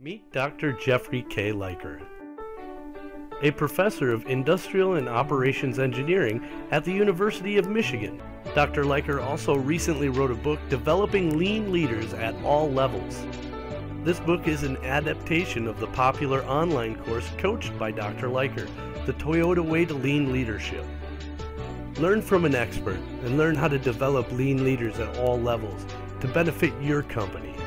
Meet Dr. Jeffrey K. Liker, a professor of industrial and operations engineering at the University of Michigan. Dr. Liker also recently wrote a book developing lean leaders at all levels. This book is an adaptation of the popular online course coached by Dr. Liker, The Toyota Way to Lean Leadership. Learn from an expert and learn how to develop lean leaders at all levels to benefit your company.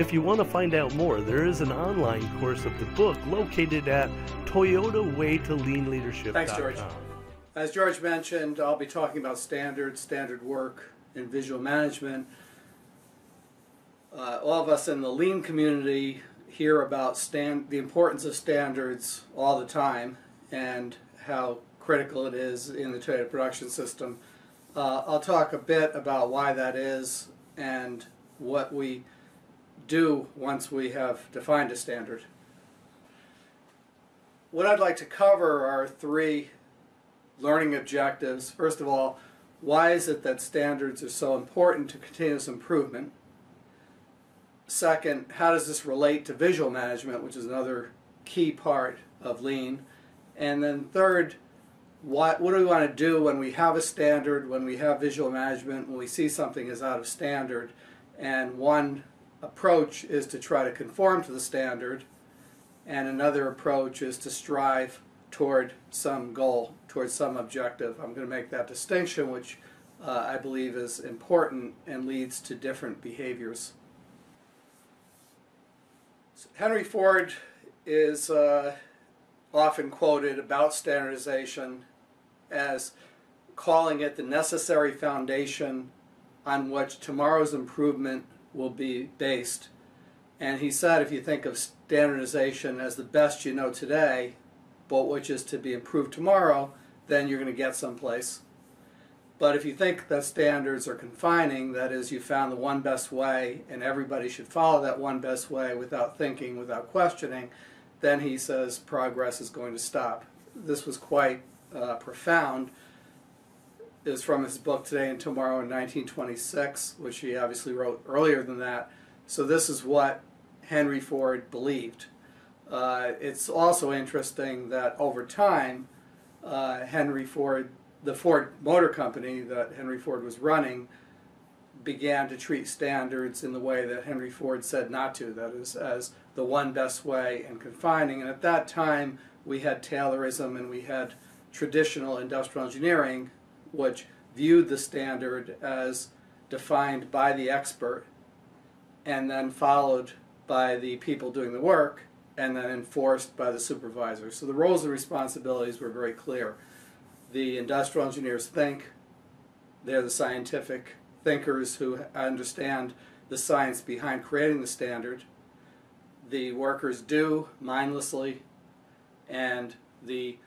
If you want to find out more, there is an online course of the book located at toyotawaytoleanleadership.com. Thanks, George. As George mentioned, I'll be talking about standards, standard work, and visual management. Uh, all of us in the lean community hear about stand, the importance of standards all the time and how critical it is in the Toyota production system. Uh, I'll talk a bit about why that is and what we do once we have defined a standard. What I'd like to cover are three learning objectives. First of all, why is it that standards are so important to continuous improvement? Second, how does this relate to visual management, which is another key part of lean? And then third, what, what do we want to do when we have a standard, when we have visual management, when we see something is out of standard? And one approach is to try to conform to the standard, and another approach is to strive toward some goal, toward some objective. I'm going to make that distinction, which uh, I believe is important and leads to different behaviors. So Henry Ford is uh, often quoted about standardization as calling it the necessary foundation on which tomorrow's improvement will be based. And he said if you think of standardization as the best you know today, but which is to be improved tomorrow, then you're going to get someplace. But if you think that standards are confining, that is, you found the one best way and everybody should follow that one best way without thinking, without questioning, then he says progress is going to stop. This was quite uh, profound is from his book Today and Tomorrow in 1926, which he obviously wrote earlier than that. So this is what Henry Ford believed. Uh, it's also interesting that over time, uh, Henry Ford, the Ford Motor Company that Henry Ford was running, began to treat standards in the way that Henry Ford said not to, that is, as the one best way and confining. And at that time, we had Taylorism and we had traditional industrial engineering which viewed the standard as defined by the expert and then followed by the people doing the work and then enforced by the supervisor. So the roles and responsibilities were very clear. The industrial engineers think, they're the scientific thinkers who understand the science behind creating the standard. The workers do mindlessly, and the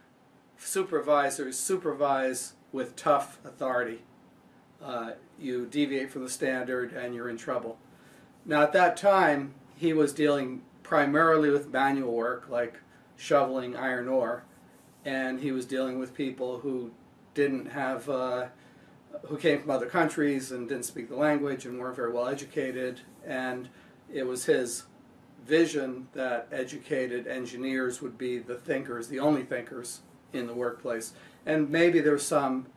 supervisors supervise with tough authority. Uh, you deviate from the standard and you're in trouble. Now at that time, he was dealing primarily with manual work like shoveling iron ore, and he was dealing with people who didn't have, uh, who came from other countries and didn't speak the language and weren't very well educated, and it was his vision that educated engineers would be the thinkers, the only thinkers in the workplace and maybe there's some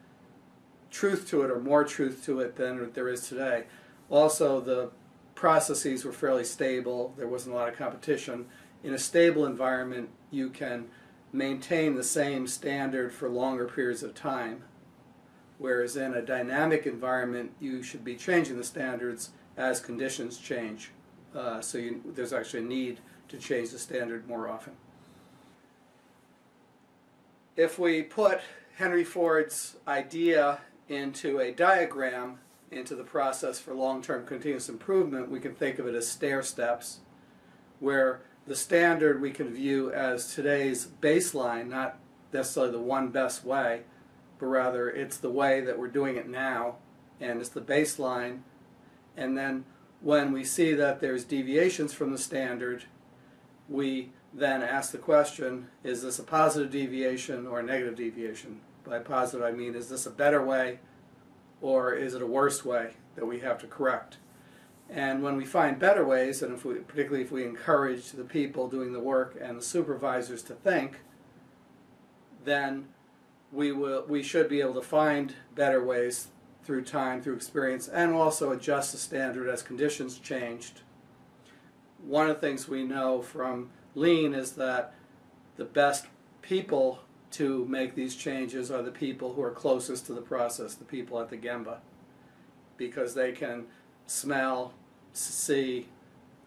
truth to it or more truth to it than there is today. Also, the processes were fairly stable. There wasn't a lot of competition. In a stable environment, you can maintain the same standard for longer periods of time. Whereas in a dynamic environment, you should be changing the standards as conditions change. Uh, so you, there's actually a need to change the standard more often if we put Henry Ford's idea into a diagram into the process for long-term continuous improvement, we can think of it as stair steps, where the standard we can view as today's baseline, not necessarily the one best way, but rather it's the way that we're doing it now, and it's the baseline. And then when we see that there's deviations from the standard, we then ask the question, is this a positive deviation or a negative deviation? By positive I mean, is this a better way or is it a worse way that we have to correct? And when we find better ways, and if we, particularly if we encourage the people doing the work and the supervisors to think, then we will we should be able to find better ways through time, through experience, and also adjust the standard as conditions changed. One of the things we know from lean is that the best people to make these changes are the people who are closest to the process, the people at the Gemba, because they can smell, see,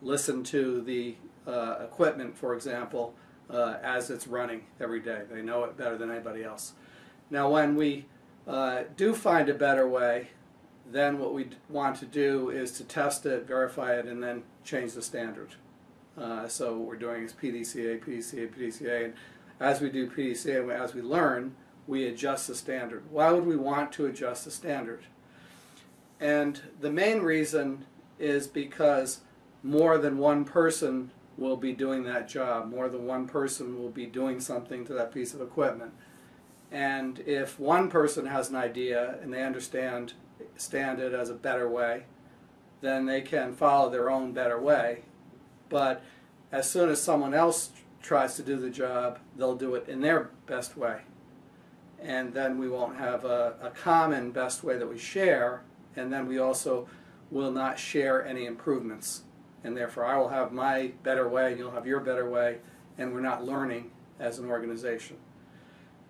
listen to the uh, equipment, for example, uh, as it's running every day. They know it better than anybody else. Now, when we uh, do find a better way, then what we want to do is to test it, verify it, and then change the standard. Uh, so what we're doing is PDCA, PDCA, PDCA, and as we do PDCA, as we learn, we adjust the standard. Why would we want to adjust the standard? And the main reason is because more than one person will be doing that job. More than one person will be doing something to that piece of equipment. And if one person has an idea and they understand stand it as a better way, then they can follow their own better way. But as soon as someone else tries to do the job, they'll do it in their best way. And then we won't have a, a common best way that we share, and then we also will not share any improvements. And therefore, I will have my better way, and you'll have your better way, and we're not learning as an organization.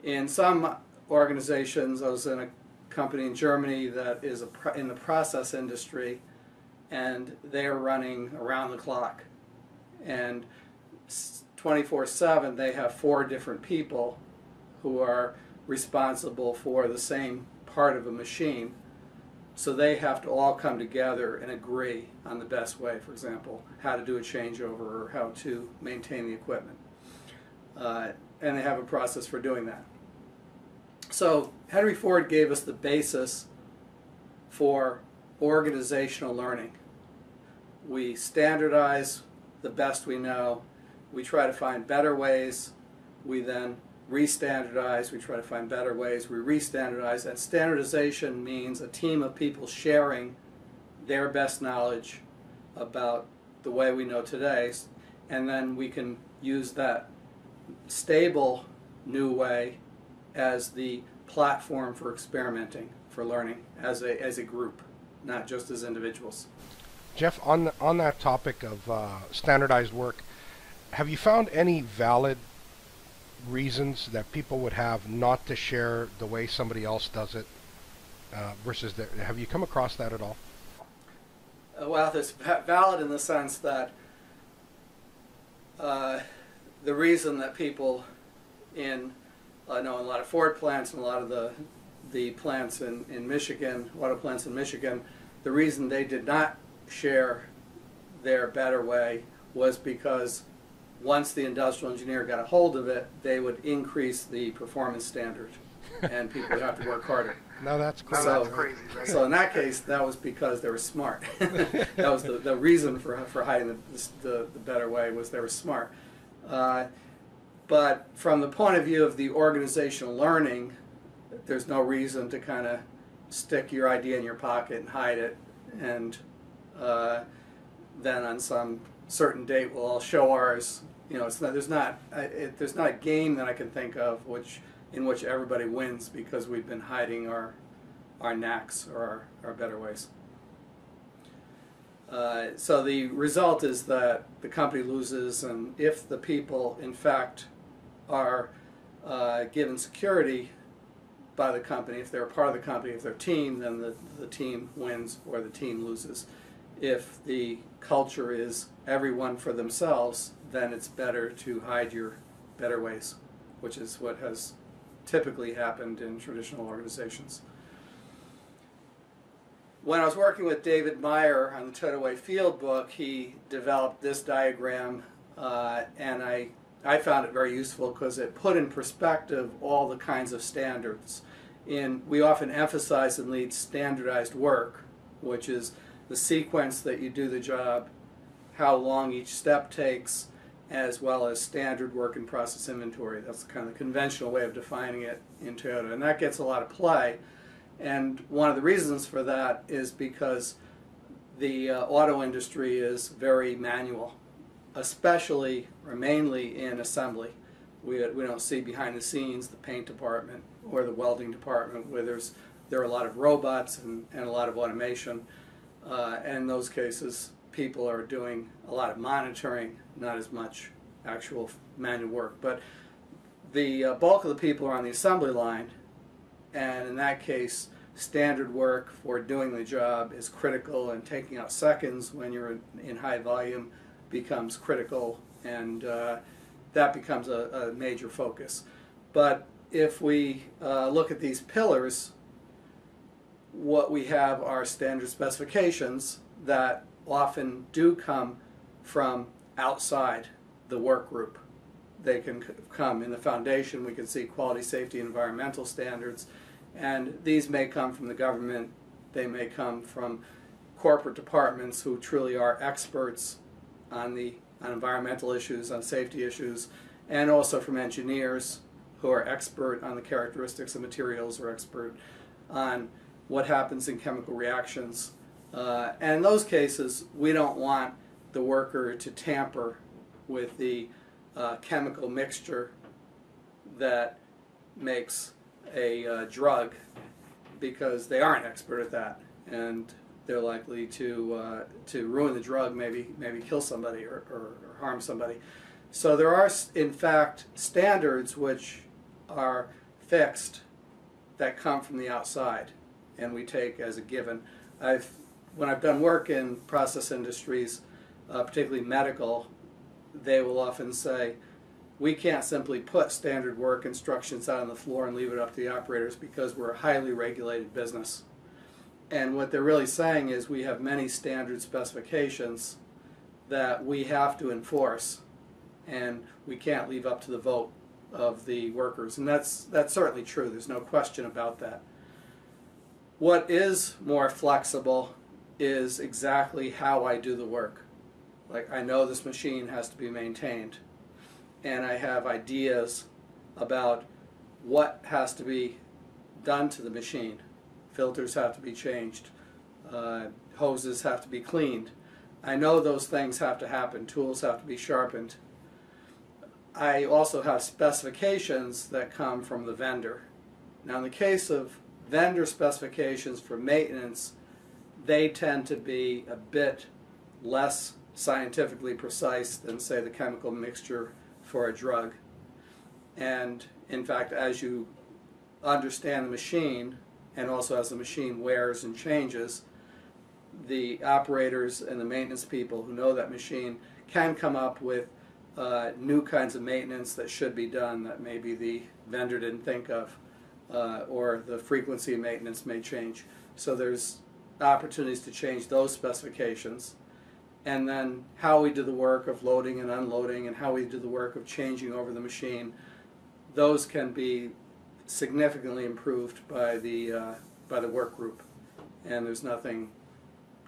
In some organizations, I was in a company in Germany that is in the process industry, and they're running around the clock. And 24 7, they have four different people who are responsible for the same part of a machine. So they have to all come together and agree on the best way, for example, how to do a changeover or how to maintain the equipment. Uh, and they have a process for doing that. So Henry Ford gave us the basis for organizational learning. We standardize the best we know we try to find better ways. We then re-standardize. We try to find better ways. We re-standardize. And standardization means a team of people sharing their best knowledge about the way we know today. And then we can use that stable new way as the platform for experimenting, for learning as a, as a group, not just as individuals. Jeff, on, the, on that topic of uh, standardized work, have you found any valid reasons that people would have not to share the way somebody else does it uh, versus the, have you come across that at all? Uh, well it's valid in the sense that uh, the reason that people in I know in a lot of Ford plants and a lot of the the plants in, in Michigan, auto plants in Michigan, the reason they did not share their better way was because once the industrial engineer got a hold of it, they would increase the performance standard, and people would have to work harder. No, that's crazy. So, that's crazy, right? so in that case, that was because they were smart. that was the, the reason for, for hiding the, the, the better way was they were smart. Uh, but from the point of view of the organizational learning, there's no reason to kind of stick your idea in your pocket and hide it, and uh, then on some certain date we'll all show ours you know, it's not, there's not it, there's not a game that I can think of which in which everybody wins because we've been hiding our our knacks or our, our better ways. Uh, so the result is that the company loses, and if the people, in fact, are uh, given security by the company, if they're a part of the company, if they're a team, then the, the team wins or the team loses. If the culture is everyone for themselves, then it's better to hide your better ways, which is what has typically happened in traditional organizations. When I was working with David Meier on the Toyota Field book, he developed this diagram, uh, and I, I found it very useful because it put in perspective all the kinds of standards. In, we often emphasize and lead standardized work, which is the sequence that you do the job, how long each step takes, as well as standard work in process inventory. That's kind of the conventional way of defining it in Toyota, and that gets a lot of play. And one of the reasons for that is because the uh, auto industry is very manual, especially or mainly in assembly. We, we don't see behind the scenes the paint department or the welding department where there's there are a lot of robots and, and a lot of automation. Uh, and in those cases, people are doing a lot of monitoring, not as much actual manual work. But the uh, bulk of the people are on the assembly line, and in that case, standard work for doing the job is critical, and taking out seconds when you're in, high volume becomes critical, and uh, that becomes a, a, major focus. But if we uh, look at these pillars, what we have are standard specifications that often do come from outside the work group. They can come in the foundation, we can see quality, safety, environmental standards, and these may come from the government, they may come from corporate departments who truly are experts on the on environmental issues, on safety issues, and also from engineers who are expert on the characteristics of materials or expert on what happens in chemical reactions. Uh, and in those cases, we don't want the worker to tamper with the uh, chemical mixture that makes a uh, drug because they aren't expert at that. And they're likely to uh, to ruin the drug maybe maybe kill somebody or, or, or, harm somebody. So there are in fact standards which are fixed that come from the outside and we take as a given I've when I've done work in process industries uh, particularly medical they will often say we can't simply put standard work instructions out on the floor and leave it up to the operators because we're a highly regulated business. And what they're really saying is we have many standard specifications that we have to enforce and we can't leave up to the vote of the workers. And that's, that's certainly true, there's no question about that. What is more flexible is exactly how I do the work. Like I know this machine has to be maintained and I have ideas about what has to be done to the machine. Filters have to be changed, uh, hoses have to be cleaned. I know those things have to happen, tools have to be sharpened. I also have specifications that come from the vendor. Now in the case of vendor specifications for maintenance, they tend to be a bit less scientifically precise than say the chemical mixture for a drug. And in fact, as you understand the machine, and also as the machine wears and changes, the operators and the maintenance people who know that machine can come up with uh, new kinds of maintenance that should be done that maybe the vendor didn't think of, uh, or the frequency of maintenance may change. So there's opportunities to change those specifications and then how we do the work of loading and unloading and how we do the work of changing over the machine, those can be significantly improved by the, uh, by the work group. And there's nothing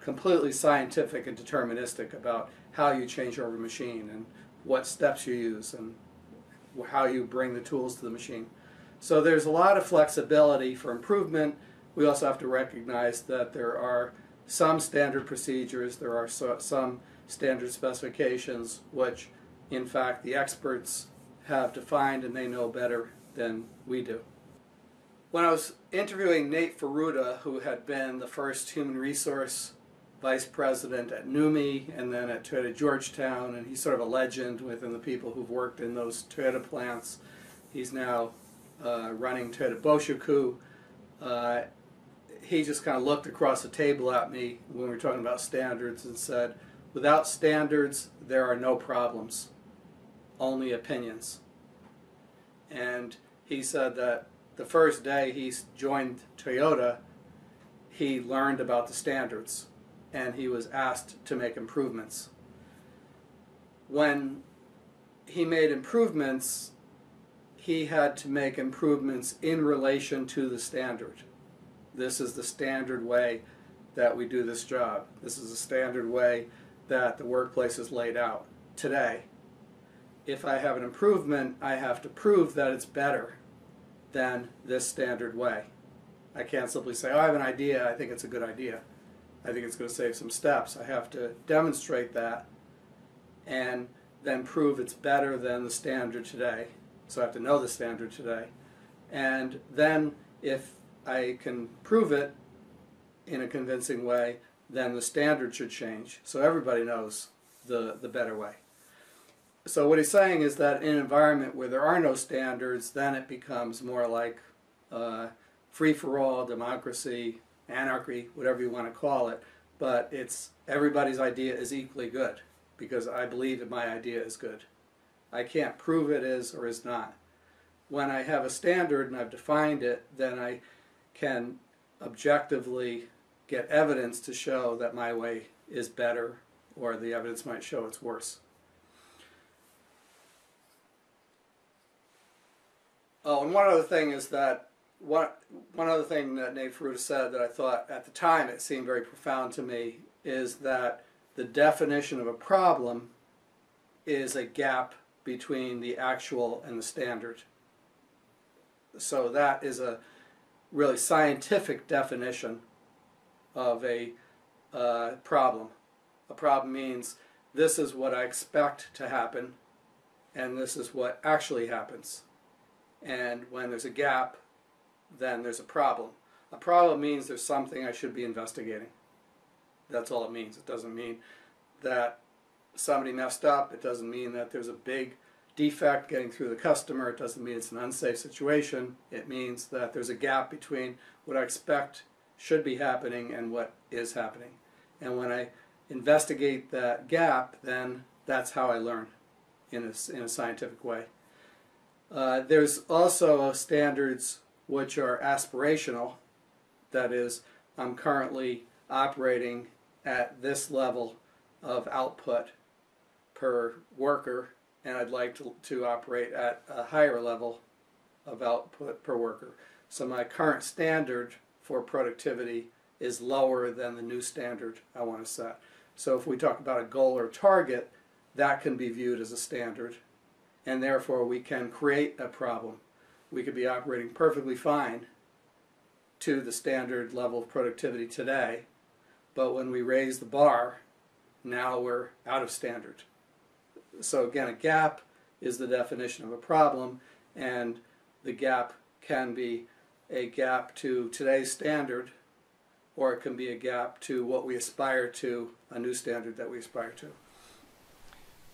completely scientific and deterministic about how you change over a machine and what steps you use and how you bring the tools to the machine. So there's a lot of flexibility for improvement. We also have to recognize that there are some standard procedures, there are so, some standard specifications which in fact the experts have defined and they know better than we do. When I was interviewing Nate Furuta, who had been the first human resource vice president at NUMMI and then at Toyota Georgetown, and he's sort of a legend within the people who've worked in those Toyota plants. He's now uh, running Toyota Boshoku. Uh, he just kind of looked across the table at me when we were talking about standards and said, without standards, there are no problems, only opinions. And he said that the first day he joined Toyota, he learned about the standards and he was asked to make improvements. When he made improvements, he had to make improvements in relation to the standard. This is the standard way that we do this job. This is the standard way that the workplace is laid out today. If I have an improvement, I have to prove that it's better than this standard way. I can't simply say, oh, I have an idea, I think it's a good idea. I think it's going to save some steps. I have to demonstrate that and then prove it's better than the standard today. So I have to know the standard today. And then if I can prove it in a convincing way, then the standard should change. So everybody knows the, the better way. So what he's saying is that in an environment where there are no standards, then it becomes more like uh, free-for-all, democracy, anarchy, whatever you want to call it. But it's everybody's idea is equally good because I believe that my idea is good. I can't prove it is or is not. When I have a standard and I've defined it, then I can objectively get evidence to show that my way is better or the evidence might show it's worse. Oh, and one other thing is that one, one other thing that Nate Furuta said that I thought at the time it seemed very profound to me is that the definition of a problem is a gap between the actual and the standard. So that is a really scientific definition of a uh, problem. A problem means this is what I expect to happen and this is what actually happens. And when there's a gap, then there's a problem. A problem means there's something I should be investigating. That's all it means. It doesn't mean that somebody messed up. It doesn't mean that there's a big defect getting through the customer. It doesn't mean it's an unsafe situation. It means that there's a gap between what I expect should be happening and what is happening. And when I investigate that gap, then that's how I learn in a, in a scientific way. Uh, there's also standards which are aspirational. That is, I'm currently operating at this level of output per worker, and I'd like to, to operate at a higher level of output per worker. So my current standard for productivity is lower than the new standard I want to set. So if we talk about a goal or target, that can be viewed as a standard, and therefore we can create a problem. We could be operating perfectly fine to the standard level of productivity today, but when we raise the bar, now we're out of standard. So again, a gap is the definition of a problem, and the gap can be a gap to today's standard, or it can be a gap to what we aspire to, a new standard that we aspire to.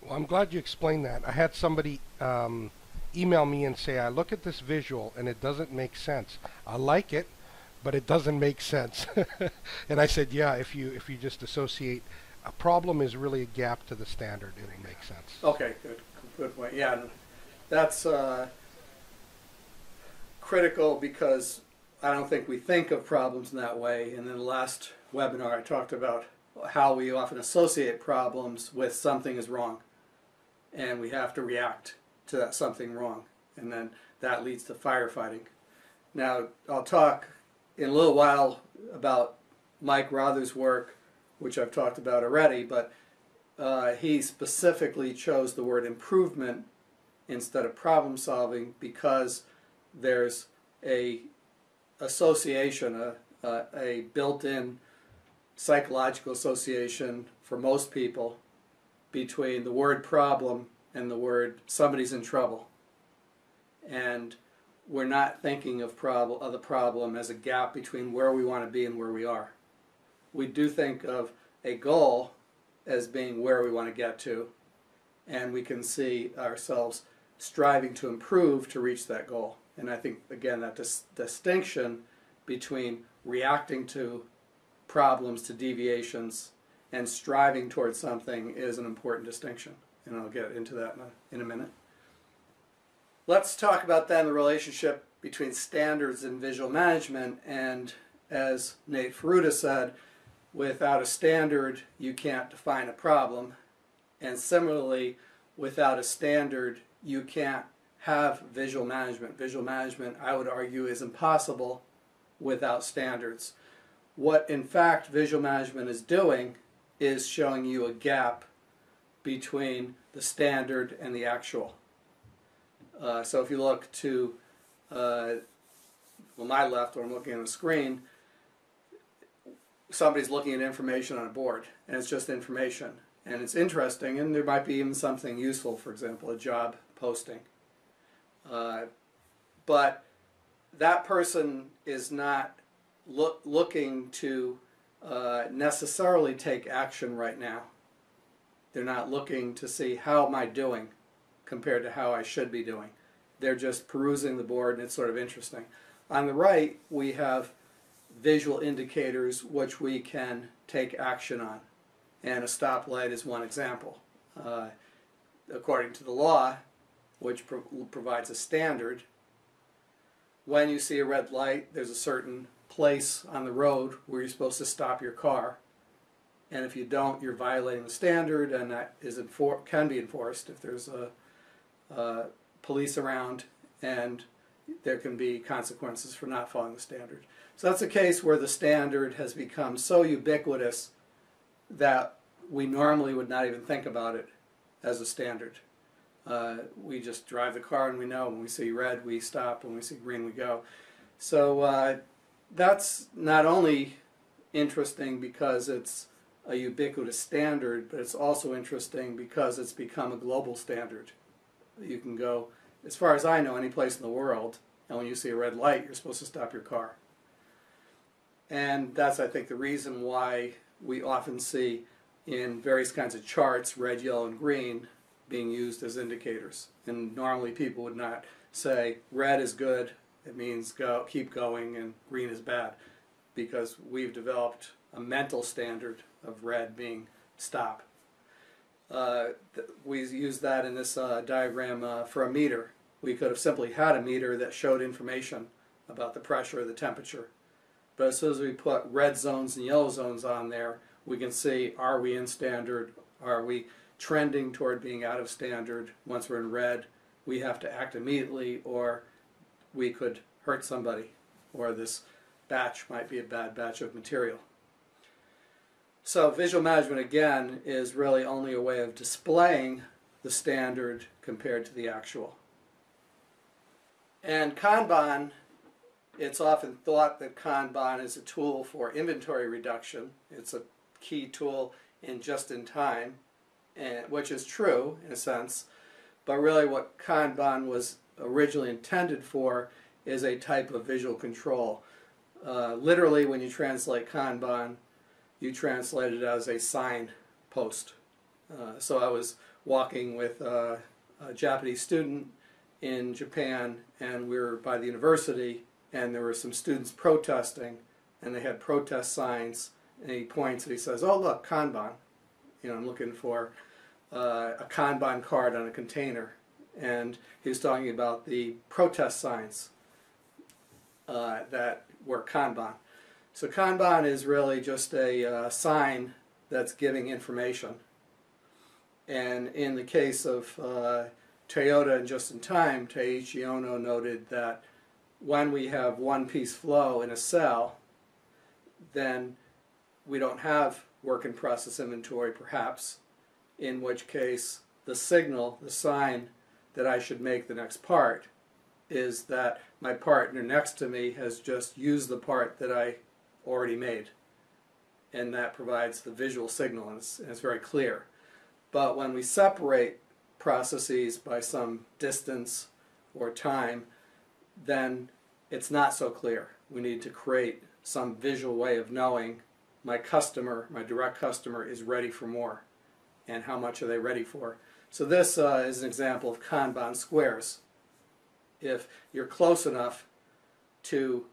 Well, I'm glad you explained that. I had somebody um, email me and say, I look at this visual and it doesn't make sense. I like it, but it doesn't make sense. and I said, yeah, if you if you just associate a problem is really a gap to the standard, it'll make sense. Okay, good, good point. Yeah, that's uh, critical because I don't think we think of problems in that way. And in the last webinar, I talked about how we often associate problems with something is wrong, and we have to react to that something wrong, and then that leads to firefighting. Now, I'll talk in a little while about Mike Rother's work, which I've talked about already, but uh, he specifically chose the word improvement instead of problem solving because there's a association, a, a, a built-in psychological association for most people between the word problem and the word somebody's in trouble. And we're not thinking of, prob- of the problem as a gap between where we want to be and where we are. We do think of a goal as being where we want to get to, and we can see ourselves striving to improve to reach that goal. And I think, again, that dis- distinction between reacting to problems, to deviations, and striving towards something is an important distinction. And I'll get into that in a, in a minute. Let's talk about then the relationship between standards and visual management. And as Nate Furuta said, without a standard, you can't define a problem. And similarly, without a standard, you can't have visual management. Visual management, I would argue, is impossible without standards. What, in fact, visual management is doing is showing you a gap between the standard and the actual. Uh, so if you look to uh, well, my left, when I'm looking at the screen, somebody's looking at information on a board, and it's just information, and it's interesting, and there might be even something useful, for example, a job posting. Uh, but that person is not look, looking to uh, necessarily take action right now. They're not looking to see how am I doing compared to how I should be doing. They're just perusing the board and it's sort of interesting. On the right, we have visual indicators which we can take action on. And a stoplight is one example. Uh, according to the law, which pro provides a standard, when you see a red light, there's a certain place on the road where you're supposed to stop your car. And if you don't, you're violating the standard, and that is can be enforced if there's a, a police around, and there can be consequences for not following the standard. So that's a case where the standard has become so ubiquitous that we normally would not even think about it as a standard. Uh, we just drive the car and we know when we see red we stop, when we see green we go. So uh, that's not only interesting because it's a ubiquitous standard, but it's also interesting because it's become a global standard. You can go, as far as I know, any place in the world, and when you see a red light, you're supposed to stop your car. And that's, I think, the reason why we often see in various kinds of charts red, yellow, and green being used as indicators. And normally people would not say red is good, it means go, keep going, and green is bad, because we've developed a mental standard of red being stop. Uh, we use that in this uh, diagram uh, for a meter. We could have simply had a meter that showed information about the pressure the temperature. But as soon as we put red zones and yellow zones on there, we can see are we in standard, are we trending toward being out of standard. Once we're in red, we have to act immediately or we could hurt somebody or this batch might be a bad batch of material. So visual management again is really only a way of displaying the standard compared to the actual. And Kanban, it's often thought that Kanban is a tool for inventory reduction. It's a key tool in just-in-time and, which is true in a sense, but really what Kanban was originally intended for is a type of visual control. Uh, literally, when you translate Kanban, you translate it as a sign post. Uh, so I was walking with uh, a Japanese student in Japan, and we were by the university, and there were some students protesting, and they had protest signs, and he points and he says, "Oh look, Kanban." You know, I'm looking for uh, a Kanban card on a container, and he was talking about the protest signs uh, that were Kanban. So Kanban is really just a uh, sign that's giving information. And in the case of uh, Toyota and Just in Time, Taiichi Ohno noted that when we have one piece flow in a cell, then we don't have work in process inventory perhaps, in which case the signal, the sign that I should make the next part is that my partner next to me has just used the part that I already made. And that provides the visual signal, and it's, and it's very clear. But when we separate processes by some distance or time, then it's not so clear. We need to create some visual way of knowing my customer, my direct customer, is ready for more and how much are they ready for. So this uh, is an example of Kanban squares. If you're close enough to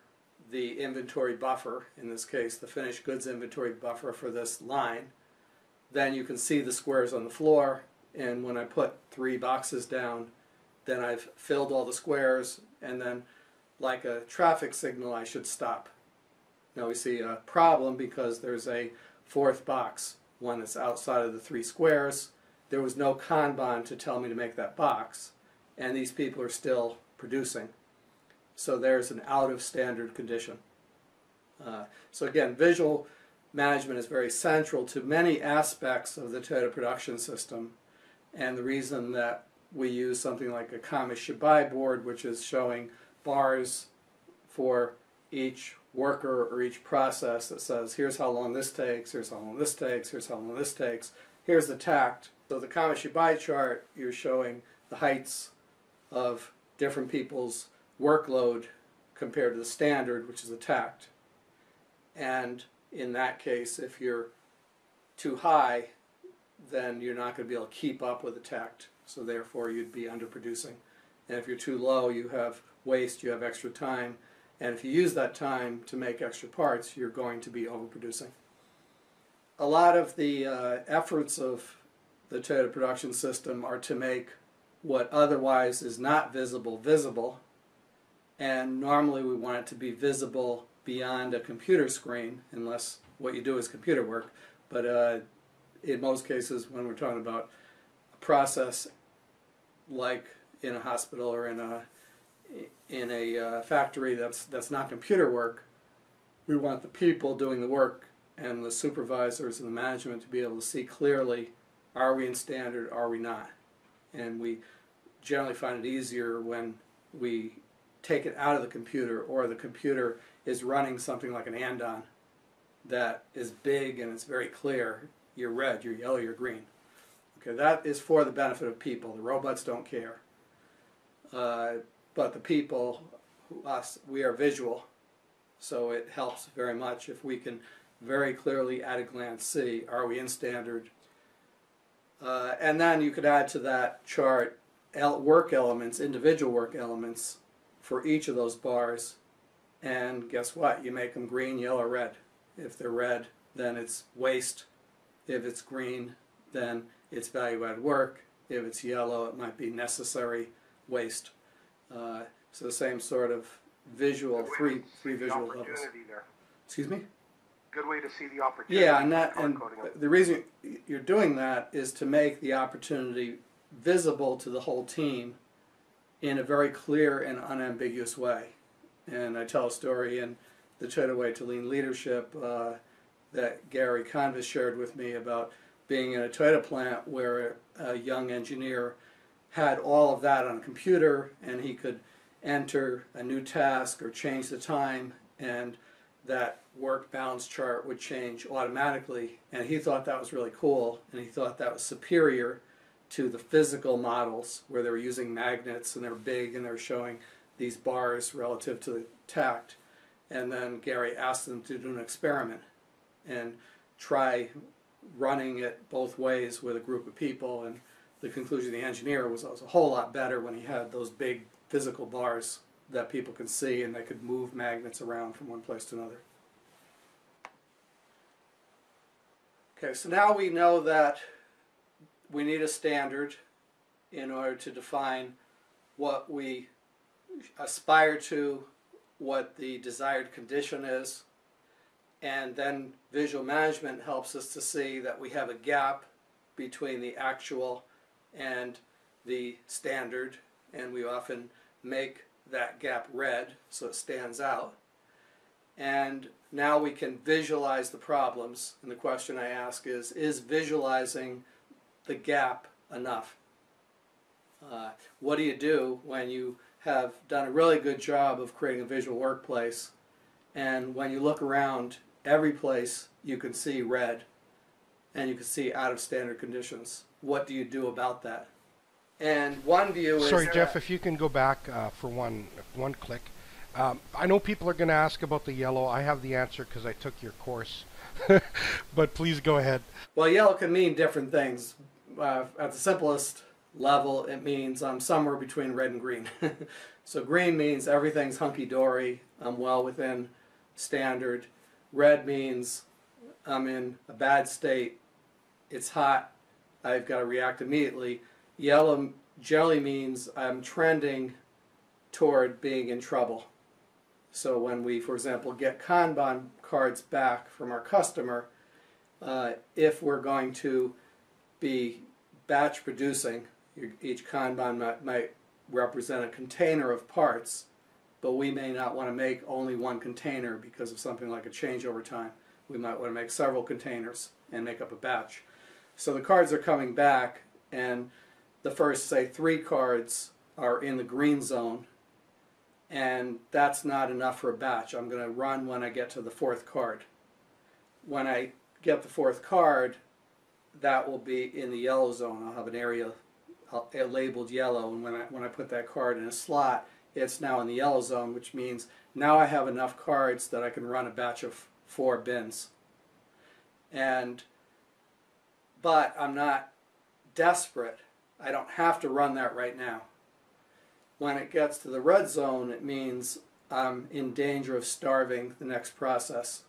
the inventory buffer, in this case the finished goods inventory buffer for this line, then you can see the squares on the floor and when I put three boxes down then I've filled all the squares and then like a traffic signal I should stop. Now we see a problem because there's a fourth box one that's outside of the three squares. There was no Kanban to tell me to make that box, and these people are still producing. So there's an out of standard condition. Uh, so again, visual management is very central to many aspects of the Toyota production system, and the reason that we use something like a Kamishibai board, which is showing bars for each worker or each process that says, here's how long this takes, here's how long this takes, here's how long this takes, here's the takt. So the Kamishibai chart, you're showing the heights of different people's workload compared to the standard, which is the takt. And in that case, if you're too high, then you're not going to be able to keep up with the takt. So therefore, you'd be underproducing. And if you're too low, you have waste, you have extra time. And if you use that time to make extra parts, you're going to be overproducing. A lot of the uh, efforts of the Toyota production system are to make what otherwise is not visible visible. And normally we want it to be visible beyond a computer screen, unless what you do is computer work. But uh, in most cases, when we're talking about a process like in a hospital or in a in a uh, factory that's that's not computer work, we want the people doing the work and the supervisors and the management to be able to see clearly: are we in standard? Are we not? And we generally find it easier when we take it out of the computer or the computer is running something like an andon that is big and it's very clear. You're red, you're yellow, you're green. Okay, that is for the benefit of people. The robots don't care. Uh, but the people, us, we are visual. So it helps very much if we can very clearly at a glance see, are we in standard? Uh, and then you could add to that chart work elements, individual work elements for each of those bars. And guess what? You make them green, yellow, red. If they're red, then it's waste. If it's green, then it's value add work. If it's yellow, it might be necessary waste. Uh, so the same sort of visual, three three visual levels. There. Excuse me. Good way to see the opportunity. Yeah, and that and the reason you're doing that is to make the opportunity visible to the whole team in a very clear and unambiguous way. And I tell a story in the Toyota Way to Lean Leadership uh, that Gary Convis shared with me about being in a Toyota plant where a young engineer had all of that on a computer and he could enter a new task or change the time and that work balance chart would change automatically. And he thought that was really cool and he thought that was superior to the physical models where they were using magnets and they're big and they're showing these bars relative to the takt and then Gary asked them to do an experiment and try running it both ways with a group of people and the conclusion of the engineer was, was a whole lot better when he had those big physical bars that people can see and they could move magnets around from one place to another. Okay, so now we know that we need a standard in order to define what we aspire to, what the desired condition is, and then visual management helps us to see that we have a gap between the actual and the standard, and we often make that gap red so it stands out. And now we can visualize the problems. And the question I ask is Is visualizing the gap enough? Uh, what do you do when you have done a really good job of creating a visual workplace and when you look around every place you can see red and you can see out of standard conditions? what do you do about that? And one view is. Sorry, Jeff, if you can go back uh, for one one click. Um, I know people are going to ask about the yellow. I have the answer because I took your course. but please go ahead. Well, yellow can mean different things. Uh, at the simplest level, it means I'm somewhere between red and green. so green means everything's hunky dory. I'm well within standard. Red means I'm in a bad state. It's hot. I've got to react immediately. Yellow jelly means I'm trending toward being in trouble. So when we, for example, get Kanban cards back from our customer, uh, if we're going to be batch producing, each Kanban might, might represent a container of parts, but we may not want to make only one container because of something like a changeover time. We might want to make several containers and make up a batch. So the cards are coming back, and the first, say, three cards are in the green zone, and that's not enough for a batch. I'm going to run when I get to the fourth card. When I get the fourth card, that will be in the yellow zone. I'll have an area uh, labeled yellow, and when I, when I put that card in a slot, it's now in the yellow zone, which means now I have enough cards that I can run a batch of four bins. And, but I'm not desperate. I don't have to run that right now. When it gets to the red zone, it means I'm in danger of starving the next process.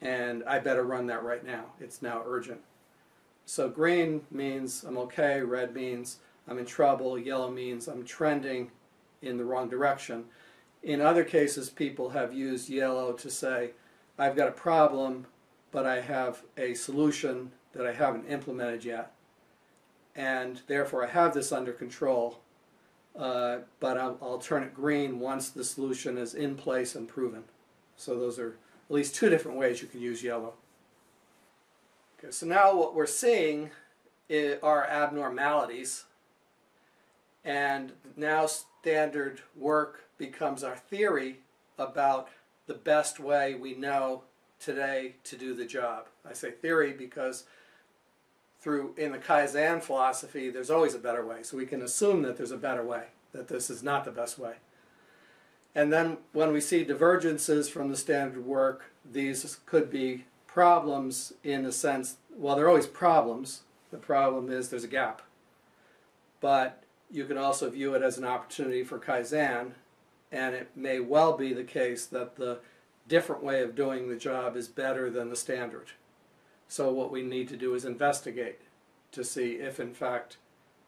And I better run that right now. It's now urgent. So green means I'm okay, red means I'm in trouble, yellow means I'm trending in the wrong direction. In other cases, people have used yellow to say, I've got a problem, but I have a solution that I haven't implemented yet. And therefore, I have this under control, uh, but I'll, I'll turn it green once the solution is in place and proven. So those are at least two different ways you can use yellow. Okay, so now what we're seeing are abnormalities, and now standard work becomes our theory about the best way we know today to do the job. I say theory because through in the Kaizen philosophy, there's always a better way. So we can assume that there's a better way, that this is not the best way. And then when we see divergences from the standard work, these could be problems in the sense, well, they're always problems. The problem is there's a gap. But you can also view it as an opportunity for Kaizen, and it may well be the case that the different way of doing the job is better than the standard. So what we need to do is investigate to see if in fact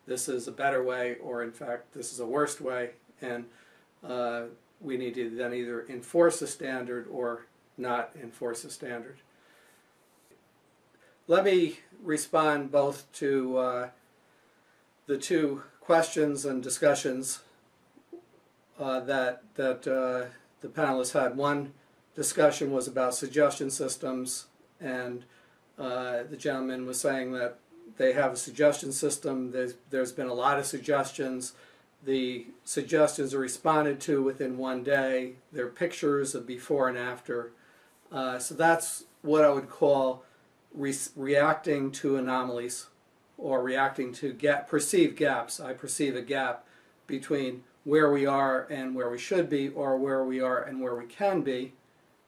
this is a better way or in fact this is a worst way and uh, we need to then either enforce a standard or not enforce a standard. Let me respond both to uh, the two questions and discussions uh, that that uh, the panelists had. One discussion was about suggestion systems, and uh, the gentleman was saying that they have a suggestion system. There's there's been a lot of suggestions. The suggestions are responded to within one day. There are pictures of before and after. Uh, so that's what I would call re reacting to anomalies or reacting to gap, perceived gaps. I perceive a gap between where we are and where we should be or where we are and where we can be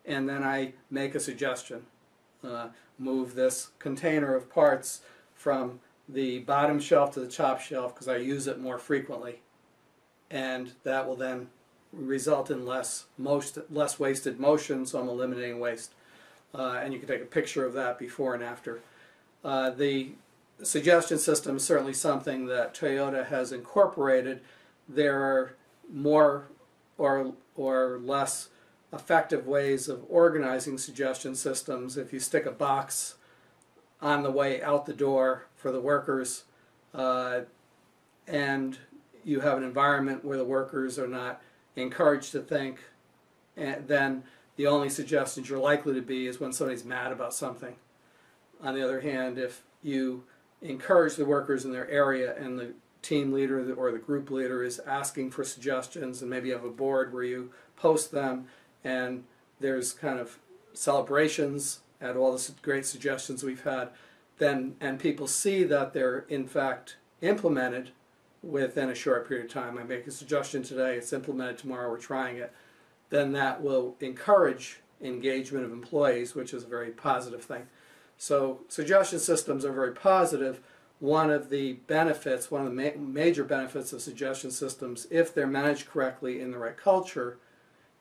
and then I make a suggestion. Uh, move this container of parts from the bottom shelf to the top shelf because I use it more frequently and that will then result in less most less wasted motion so I'm eliminating waste uh, and you can take a picture of that before and after. Uh, the suggestion system is certainly something that Toyota has incorporated. There are more or, or less effective ways of organizing suggestion systems. If you stick a box on the way out the door for the workers uh, and you have an environment where the workers are not encouraged to think, and then the only suggestions you're likely to be is when somebody's mad about something. On the other hand, if you encourage the workers in their area and the team leader or the group leader is asking for suggestions and maybe you have a board where you post them and there's kind of celebrations at all the great suggestions we've had then and people see that they're in fact implemented within a short period of time. I make a suggestion today, it's implemented tomorrow, we're trying it then that will encourage engagement of employees, which is a very positive thing. So suggestion systems are very positive. One of the benefits, one of the ma major benefits of suggestion systems, if they're managed correctly in the right culture,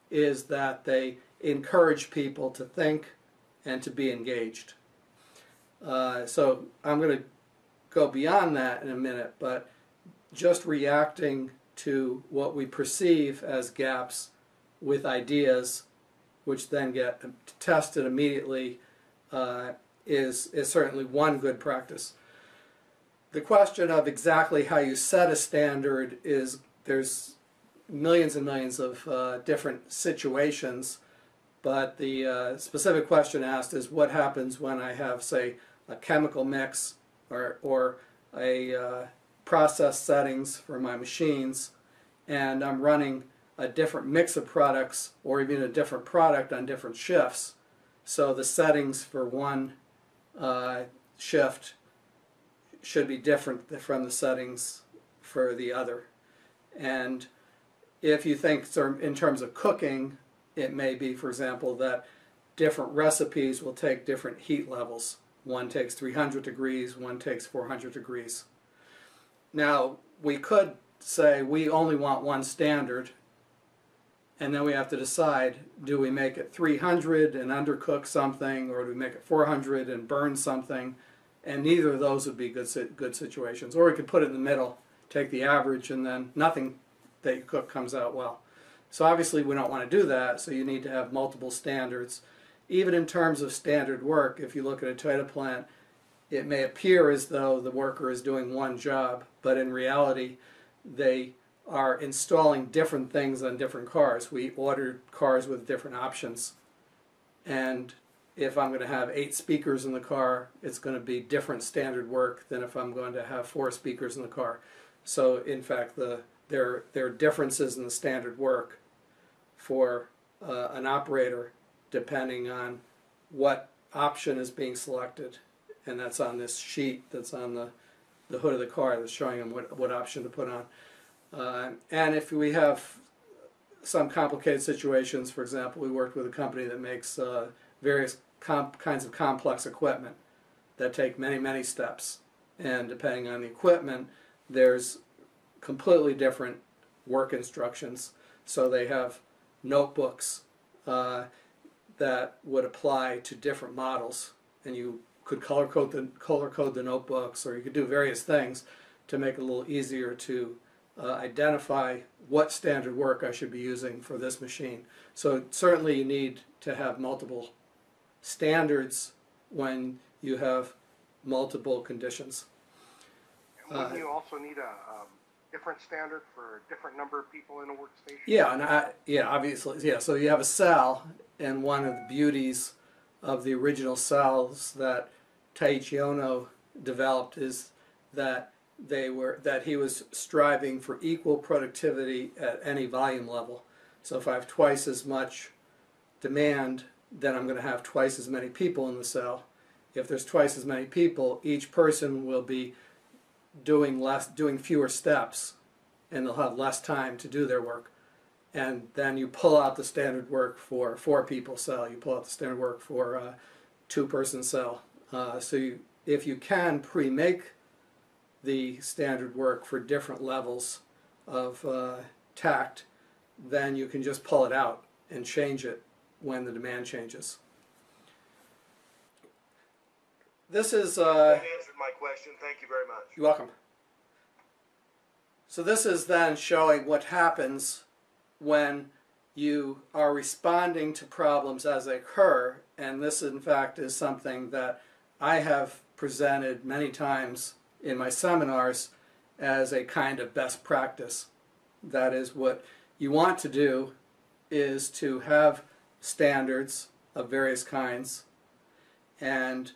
is that they encourage people to think and to be engaged. Uh, so I'm going to go beyond that in a minute, but just reacting to what we perceive as gaps with ideas, which then get tested immediately, uh, is, is certainly one good practice. The question of exactly how you set a standard is there's millions and millions of uh, different situations, but the uh, specific question asked is what happens when I have, say, a chemical mix or, or a uh, process settings for my machines, and I'm running a different mix of products or even a different product on different shifts. So the settings for one uh, shift should be different from the settings for the other. And if you think in terms of cooking, it may be, for example, that different recipes will take different heat levels. One takes 300 degrees, one takes 400 degrees. Now, we could say we only want one standard and then we have to decide do we make it 300 and undercook something or do we make it 400 and burn something? And neither of those would be good good situations. Or we could put it in the middle take the average and then nothing that you cook comes out well. So obviously we don't want to do that so you need to have multiple standards. Even in terms of standard work if you look at a Toyota plant it may appear as though the worker is doing one job but in reality they are installing different things on different cars. We ordered cars with different options. And if I'm going to have eight speakers in the car, it's going to be different standard work than if I'm going to have four speakers in the car. So in fact, the, there, there are differences in the standard work for uh, an operator depending on what option is being selected. And that's on this sheet that's on the, the hood of the car that's showing them what, what option to put on. Uh, and if we have some complicated situations, for example, we worked with a company that makes uh, various kinds of complex equipment that take many, many steps. And depending on the equipment, there's completely different work instructions. So they have notebooks uh, that would apply to different models, and you could color code the color code the notebooks, or you could do various things to make it a little easier to uh, identify what standard work I should be using for this machine. So certainly you need to have multiple standards when you have multiple conditions. And wouldn't uh, you also need a um, different standard for a different number of people in a workstation? Yeah, and I, yeah, obviously, yeah. So you have a cell, and one of the beauties of the original cells that Taiichi Ohno developed is that they were that he was striving for equal productivity at any volume level. So if I have twice as much demand, then I'm going to have twice as many people in the cell. If there's twice as many people, each person will be doing less, doing fewer steps, and they'll have less time to do their work. And then you pull out the standard work for four people cell. You pull out the standard work for a two person cell. Uh, so you, if you can pre-make the standard work for different levels of uh, takt, then you can just pull it out and change it when the demand changes. This is. Uh, answered my question. Thank you very much. You're welcome. So this is then showing what happens when you are responding to problems as they occur, and this in fact is something that I have presented many times in my seminars as a kind of best practice. That is what you want to do is to have standards of various kinds and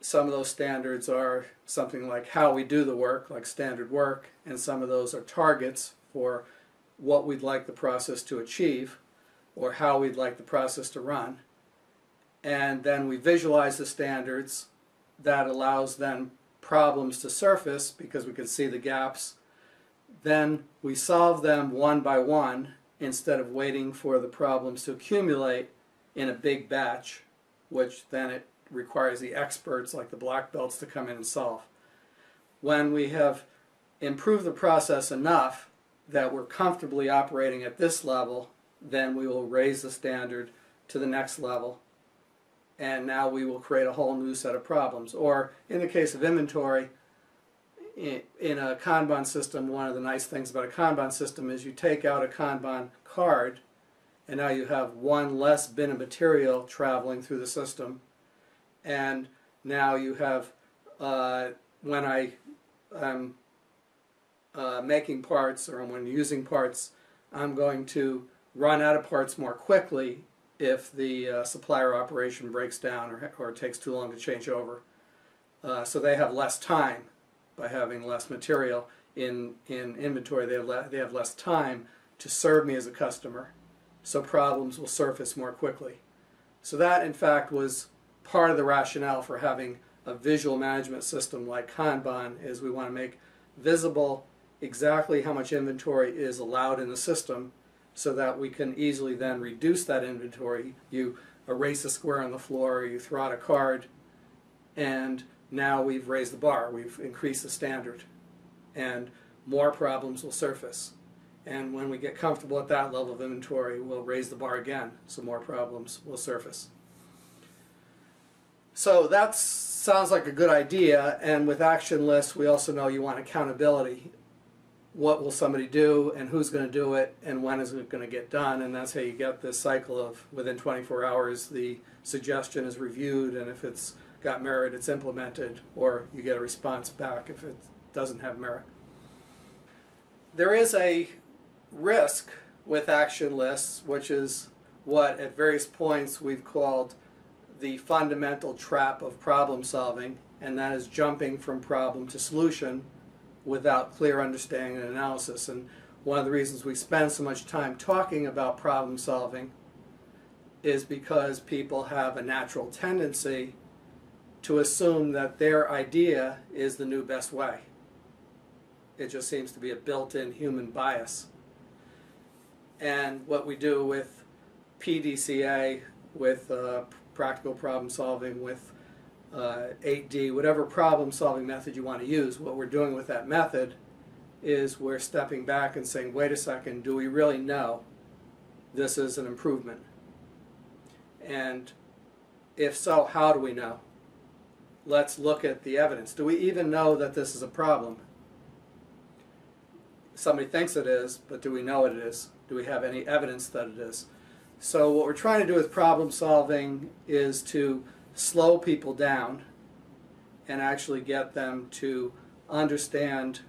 some of those standards are something like how we do the work, like standard work, and some of those are targets for what we'd like the process to achieve or how we'd like the process to run. And then we visualize the standards that allows then problems to surface because we can see the gaps. Then we solve them one by one instead of waiting for the problems to accumulate in a big batch, which then it requires the experts like the black belts to come in and solve. When we have improved the process enough that we're comfortably operating at this level, then we will raise the standard to the next level and now we will create a whole new set of problems. Or in the case of inventory, in a Kanban system, one of the nice things about a Kanban system is you take out a Kanban card and now you have one less bin of material traveling through the system. And now you have, uh, when I am uh, making parts or when using parts, I'm going to run out of parts more quickly if the uh, supplier operation breaks down or, or takes too long to change over. Uh, so they have less time by having less material in, in inventory. They have, they have less time to serve me as a customer, so problems will surface more quickly. So that, in fact, was part of the rationale for having a visual management system like Kanban is we want to make visible exactly how much inventory is allowed in the system so that we can easily then reduce that inventory. You erase a square on the floor, you throw out a card, and now we've raised the bar, we've increased the standard, and more problems will surface. And when we get comfortable at that level of inventory, we'll raise the bar again, so more problems will surface. So that sounds like a good idea, and with action lists, we also know you want accountability. What will somebody do, and who's going to do it, and when is it going to get done, and that's how you get this cycle of within 24 hours the suggestion is reviewed, and if it's got merit, it's implemented, or you get a response back if it doesn't have merit. There is a risk with action lists, which is what at various points we've called the fundamental trap of problem solving, and that is jumping from problem to solution without clear understanding and analysis. And one of the reasons we spend so much time talking about problem solving is because people have a natural tendency to assume that their idea is the new best way. It just seems to be a built in human bias. And what we do with PDCA, with uh, practical problem solving, with uh, 8D, whatever problem solving method you want to use, what we're doing with that method is we're stepping back and saying, wait a second, do we really know this is an improvement? And if so, how do we know? Let's look at the evidence. Do we even know that this is a problem? Somebody thinks it is, but do we know it is? Do we have any evidence that it is? So what we're trying to do with problem solving is to slow people down and actually get them to understand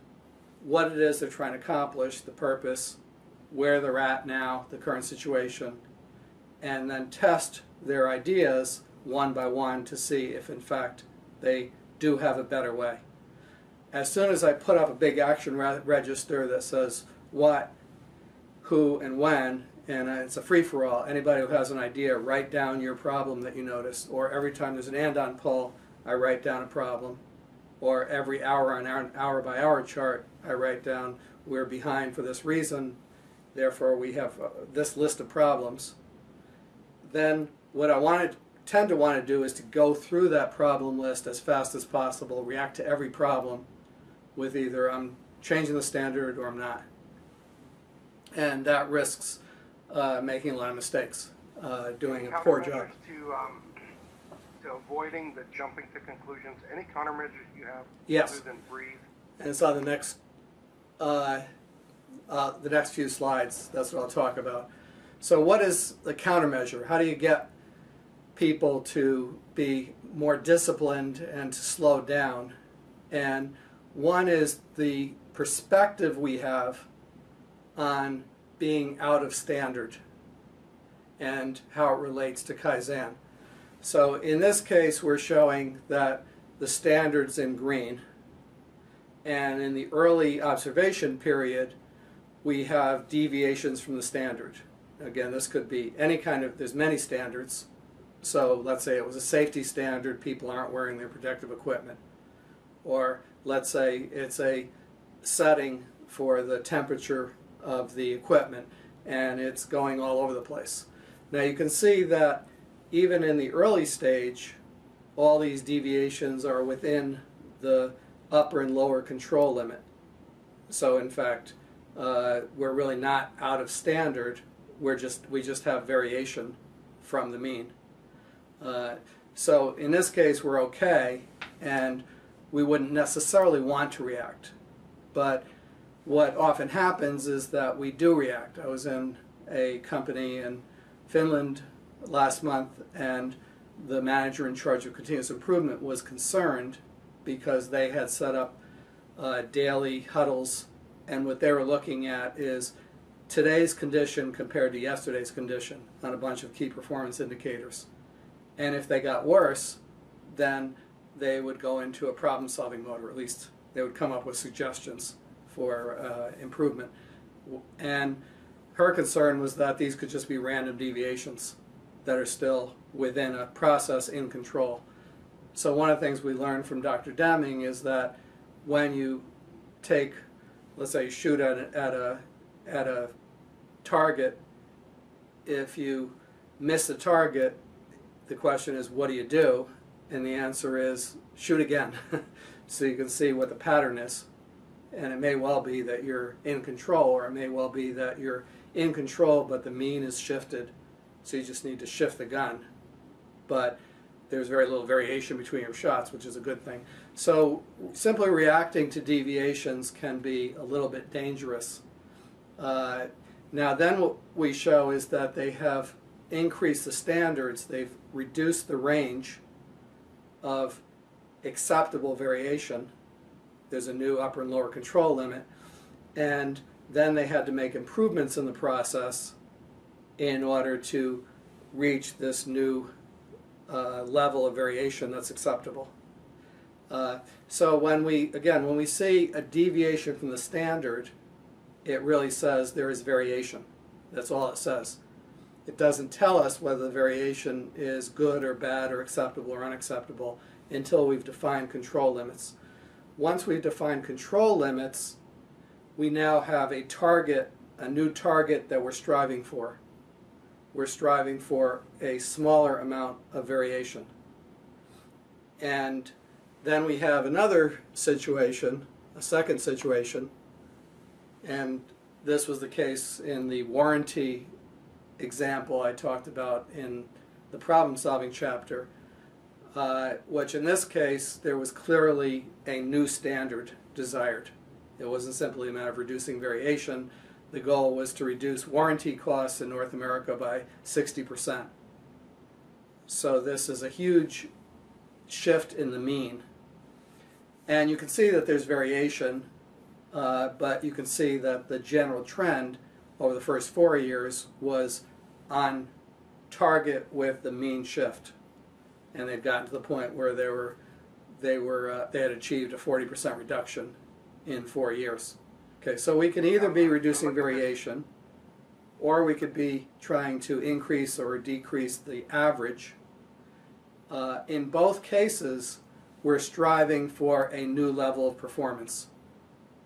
what it is they're trying to accomplish, the purpose, where they're at now, the current situation, and then test their ideas one by one to see if in fact they do have a better way. As soon as I put up a big action re register that says what, who, and when, and it's a free-for-all. Anybody who has an idea, write down your problem that you noticed, or every time there's an andon pull, I write down a problem, or every hour on an hour by hour chart, I write down we're behind for this reason, therefore we have uh, this list of problems. Then what I want to tend to want to do is to go through that problem list as fast as possible, react to every problem with either I'm changing the standard or I'm not and that risks uh, making a lot of mistakes, uh, doing a poor job. To, um, to avoiding the jumping to conclusions, any countermeasures you have yes. other than breathe? And it's on the next, uh, uh, the next few slides. That's what I'll talk about. So, what is the countermeasure? How do you get people to be more disciplined and to slow down? And one is the perspective we have on being out of standard and how it relates to Kaizen. So in this case, we're showing that the standard's in green. And in the early observation period, we have deviations from the standard. Again, this could be any kind of, there's many standards. So let's say it was a safety standard, people aren't wearing their protective equipment. Or let's say it's a setting for the temperature of the equipment and it's going all over the place. Now you can see that even in the early stage, all these deviations are within the upper and lower control limit. So in fact, uh, we're really not out of standard. We're just we just have variation from the mean. Uh, so in this case, we're okay, and we wouldn't necessarily want to react. But what often happens is that we do react. I was in a company in Finland last month, and the manager in charge of continuous improvement was concerned because they had set up uh, daily huddles, and what they were looking at is today's condition compared to yesterday's condition on a bunch of key performance indicators. And if they got worse, then they would go into a problem solving mode, or at least they would come up with suggestions for uh, improvement. And her concern was that these could just be random deviations that are still within a process in control. So one of the things we learned from Dr. Deming is that when you take, let's say, shoot at a, at a at a target, if you miss the target, the question is, what do you do? And the answer is, shoot again, so you can see what the pattern is. And it may well be that you're in control, or it may well be that you're in control, but the mean is shifted, so you just need to shift the gun. But there's very little variation between your shots, which is a good thing. So simply reacting to deviations can be a little bit dangerous. Uh, now then what we show is that they have increased the standards, they've reduced the range of acceptable variation. There's a new upper and lower control limit. And then they had to make improvements in the process in order to reach this new uh, level of variation that's acceptable. Uh, so when we, again, when we see a deviation from the standard, it really says there is variation. That's all it says. It doesn't tell us whether the variation is good or bad or acceptable or unacceptable until we've defined control limits. Once we've defined control limits, we now have a target, a new target that we're striving for. We're striving for a smaller amount of variation. And then we have another situation, a second situation, and this was the case in the warranty example I talked about in the problem solving chapter, uh, which in this case there was clearly a new standard desired. It wasn't simply a matter of reducing variation. The goal was to reduce warranty costs in North America by 60%. So this is a huge shift in the mean. And you can see that there's variation, uh, but you can see that the general trend over the first four years was on target with the mean shift. And they'd gotten to the point where they were, they were, uh, they had achieved a 40% reduction in four years. Okay, so we can either be reducing variation, or we could be trying to increase or decrease the average. Uh, in both cases, we're striving for a new level of performance.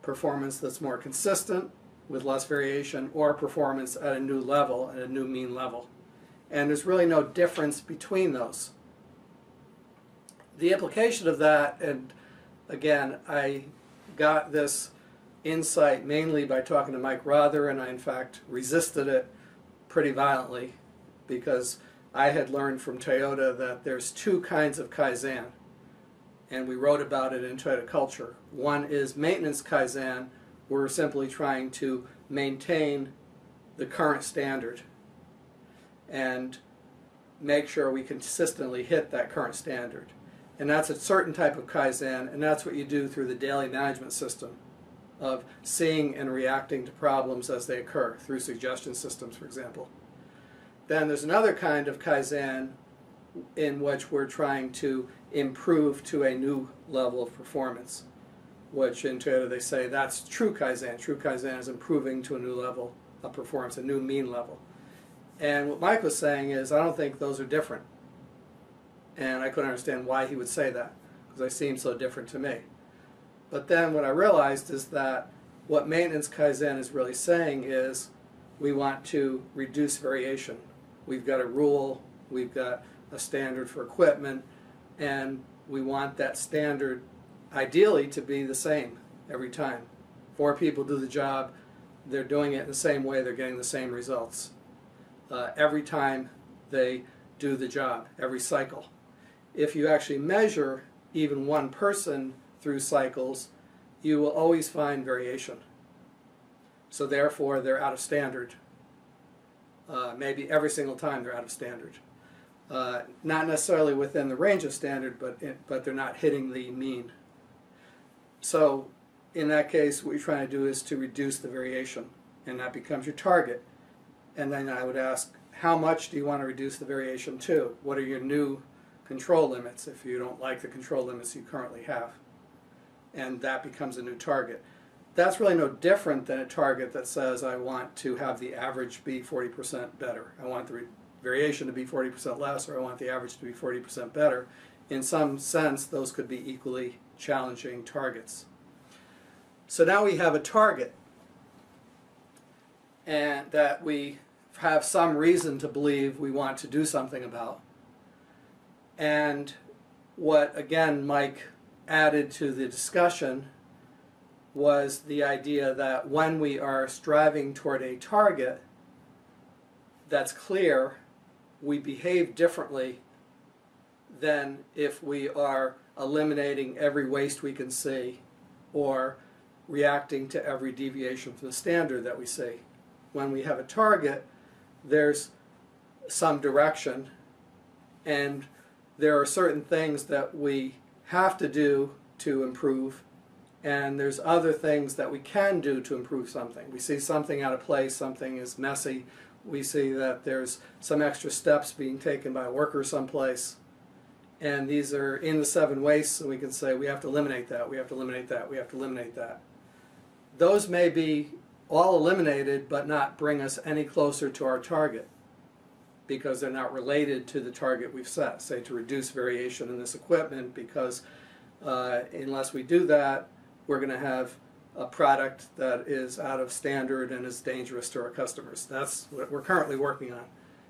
Performance that's more consistent with less variation, or performance at a new level, at a new mean level. And there's really no difference between those. The implication of that, and again, I got this insight mainly by talking to Mike Rother, and I, in fact, resisted it pretty violently because I had learned from Toyota that there's two kinds of Kaizen, and we wrote about it in Toyota Culture. One is maintenance Kaizen, we're simply trying to maintain the current standard and make sure we consistently hit that current standard. And that's a certain type of Kaizen, and that's what you do through the daily management system of seeing and reacting to problems as they occur through suggestion systems, for example. Then there's another kind of Kaizen in which we're trying to improve to a new level of performance, which in Toyota they say that's true Kaizen. True Kaizen is improving to a new level of performance, a new mean level. And what Mike was saying is, I don't think those are different. And I couldn't understand why he would say that, because they seem so different to me. But then what I realized is that what maintenance Kaizen is really saying is we want to reduce variation. We've got a rule, we've got a standard for equipment, and we want that standard ideally to be the same every time. Four people do the job, they're doing it the same way, they're getting the same results. Uh, every time they do the job, every cycle. If you actually measure even one person through cycles, you will always find variation. So therefore, they're out of standard. Uh, maybe every single time they're out of standard. Uh, not necessarily within the range of standard, but, but they're not hitting the mean. So in that case, what you're trying to do is to reduce the variation, and that becomes your target. And then I would ask, how much do you want to reduce the variation to? What are your new control limits if you don't like the control limits you currently have? and that becomes a new target. that's really no different than a target that says I want to have the average be 40% better. I want the variation to be 40% less, or I want the average to be 40% better. In some sense, those could be equally challenging targets. So now we have a target and that we have some reason to believe we want to do something about. And what, again, Mike added to the discussion was the idea that when we are striving toward a target that's clear, we behave differently than if we are eliminating every waste we can see or reacting to every deviation from the standard that we see. When we have a target, there's some direction and there are certain things that we have to do to improve and there's other things that we can do to improve something. We see something out of place, something is messy, we see that there's some extra steps being taken by a worker someplace and these are in the seven wastes and we can say we have to eliminate that, we have to eliminate that, we have to eliminate that. Those may be all eliminated but not bring us any closer to our target because they're not related to the target we've set, say to reduce variation in this equipment because uh, unless we do that, we're going to have a product that is out of standard and is dangerous to our customers. That's what we're currently working on.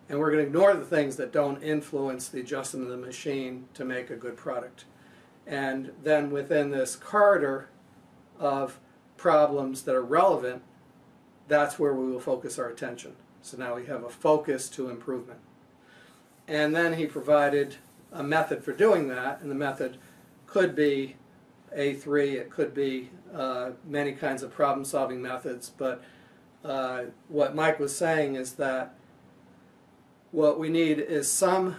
And we're going to ignore the things that don't influence the adjustment of the machine to make a good product. And then within this corridor of problems that are relevant, that's where we will focus our attention. So now we have a focus to improvement. And then he provided a method for doing that, and the method could be A3, it could be uh, many kinds of problem solving methods, but uh, what Mike was saying is that what we need is some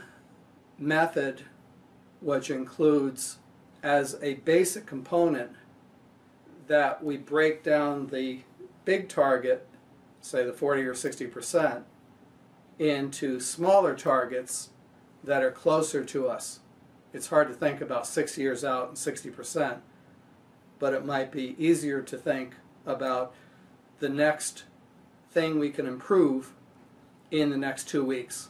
method which includes as a basic component that we break down the big target, say the 40 or 60 percent, into smaller targets that are closer to us. It's hard to think about six years out and 60 percent, but it might be easier to think about the next thing we can improve in the next two weeks.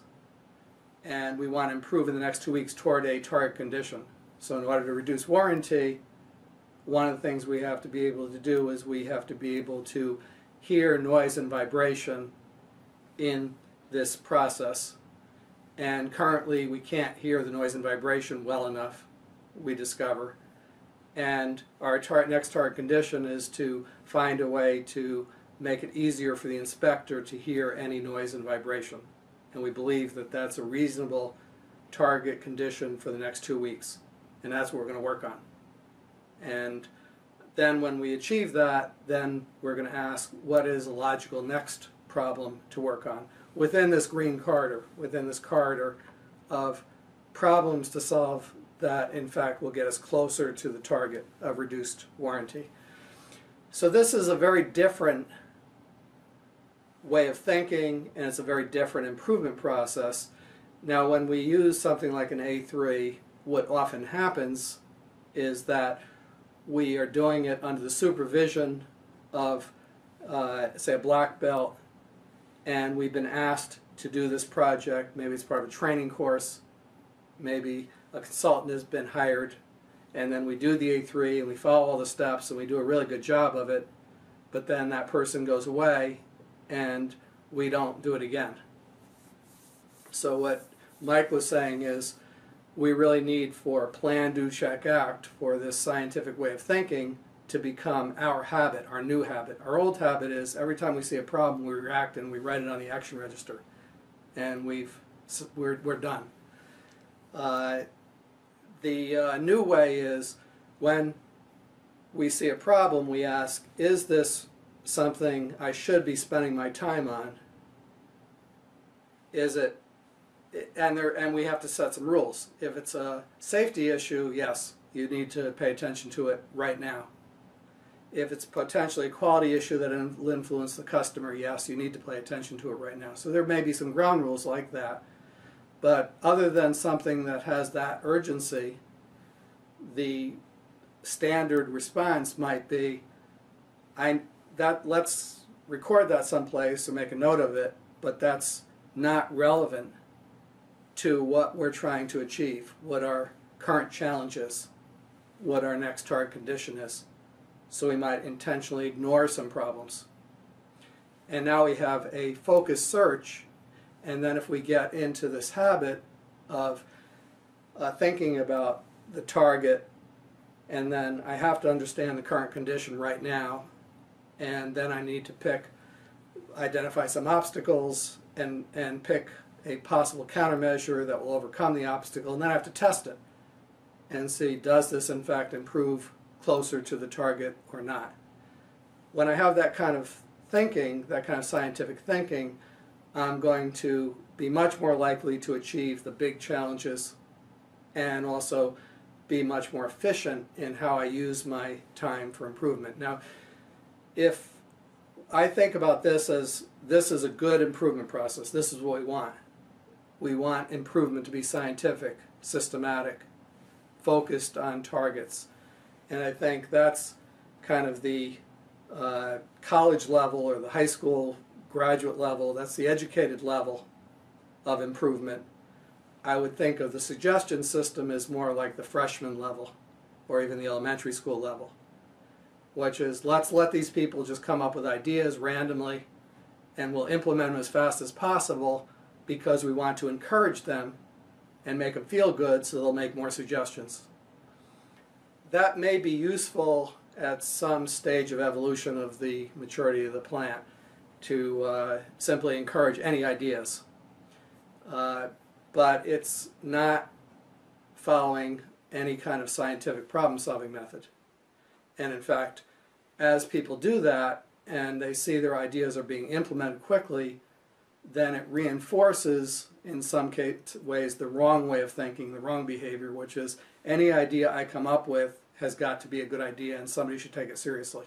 And we want to improve in the next two weeks toward a target condition. So in order to reduce warranty, one of the things we have to be able to do is we have to be able to hear noise and vibration in this process. And currently we can't hear the noise and vibration well enough, we discover. And our tar next target condition is to find a way to make it easier for the inspector to hear any noise and vibration. And we believe that that's a reasonable target condition for the next two weeks. And that's what we're going to work on. And then when we achieve that, then we're going to ask what is a logical next problem to work on within this green corridor, within this corridor of problems to solve that in fact will get us closer to the target of reduced warranty. So this is a very different way of thinking and it's a very different improvement process. Now when we use something like an A3, what often happens is that we are doing it under the supervision of, uh, say, a black belt, and we've been asked to do this project. Maybe it's part of a training course, maybe a consultant has been hired, and then we do the A3 and we follow all the steps and we do a really good job of it, but then that person goes away and we don't do it again. So what Mike was saying is we really need for plan, do, check, act for this scientific way of thinking to become our habit, our new habit. Our old habit is every time we see a problem, we react and we write it on the action register, and we've we're we're done. Uh, the uh, new way is when we see a problem, we ask, is this something I should be spending my time on? Is it and there and we have to set some rules. If it's a safety issue, yes, you need to pay attention to it right now. If it's potentially a quality issue that will influence the customer, yes, you need to pay attention to it right now. So there may be some ground rules like that. But other than something that has that urgency, the standard response might be, I that let's record that someplace or make a note of it, but that's not relevant to what we're trying to achieve, what our current challenge is, what our next target condition is. So we might intentionally ignore some problems. And now we have a focused search, and then if we get into this habit of uh, thinking about the target, and then I have to understand the current condition right now, and then I need to pick, identify some obstacles, and, and pick a possible countermeasure that will overcome the obstacle, and then I have to test it and see does this in fact improve closer to the target or not. When I have that kind of thinking, that kind of scientific thinking, I'm going to be much more likely to achieve the big challenges and also be much more efficient in how I use my time for improvement. Now, if I think about this as this is a good improvement process, this is what we want. We want improvement to be scientific, systematic, focused on targets. And I think that's kind of the uh, college level or the high school graduate level, that's the educated level of improvement. I would think of the suggestion system as more like the freshman level or even the elementary school level, which is let's let these people just come up with ideas randomly and we'll implement them as fast as possible because we want to encourage them and make them feel good so they'll make more suggestions. That may be useful at some stage of evolution of the maturity of the plant to uh, simply encourage any ideas. Uh, but it's not following any kind of scientific problem solving method. And in fact, as people do that and they see their ideas are being implemented quickly, then it reinforces, in some case, ways, the wrong way of thinking, the wrong behavior, which is any idea I come up with has got to be a good idea and somebody should take it seriously.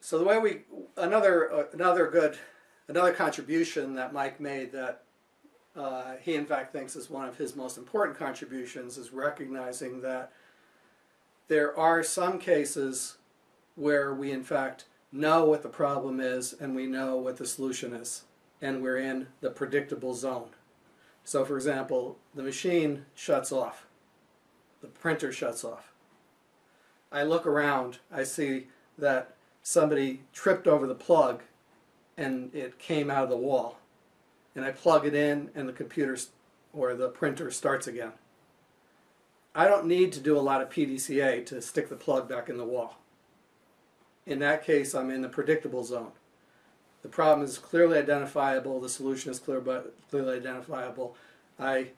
So the way we another uh, another good another contribution that Mike made that uh, he in fact thinks is one of his most important contributions is recognizing that there are some cases where we in fact know what the problem is and we know what the solution is and we're in the predictable zone. So for example, the machine shuts off the printer shuts off. I look around, I see that somebody tripped over the plug and it came out of the wall. And I plug it in and the computer or the printer starts again. I don't need to do a lot of PDCA to stick the plug back in the wall. In that case, I'm in the predictable zone. The problem is clearly identifiable, the solution is clear, but clearly identifiable. I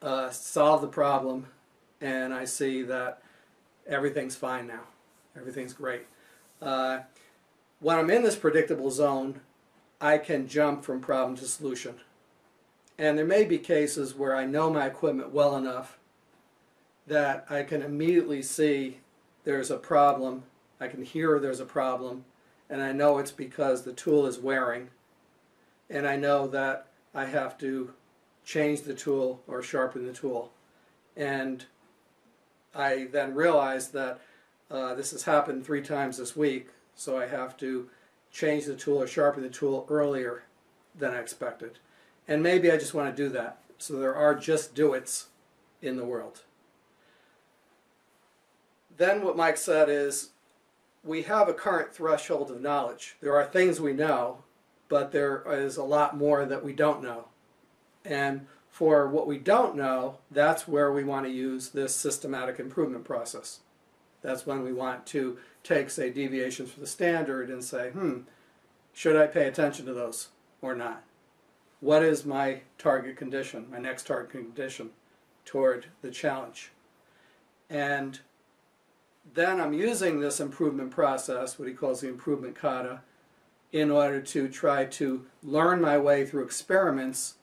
uh, solve the problem and I see that everything's fine now. Everything's great. Uh, when I'm in this predictable zone, I can jump from problem to solution. And there may be cases where I know my equipment well enough that I can immediately see there's a problem. I can hear there's a problem, and I know it's because the tool is wearing. And I know that I have to change the tool or sharpen the tool. And I then realize that uh, this has happened three times this week, so I have to change the tool or sharpen the tool earlier than I expected. And maybe I just want to do that. So there are just do its in the world. Then what Mike said is we have a current threshold of knowledge. There are things we know, but there is a lot more that we don't know. And for what we don't know, that's where we want to use this systematic improvement process. That's when we want to take, say, deviations from the standard and say, hmm, should I pay attention to those or not? What is my target condition, my next target condition toward the challenge? And then I'm using this improvement process, what he calls the improvement kata, in order to try to learn my way through experiments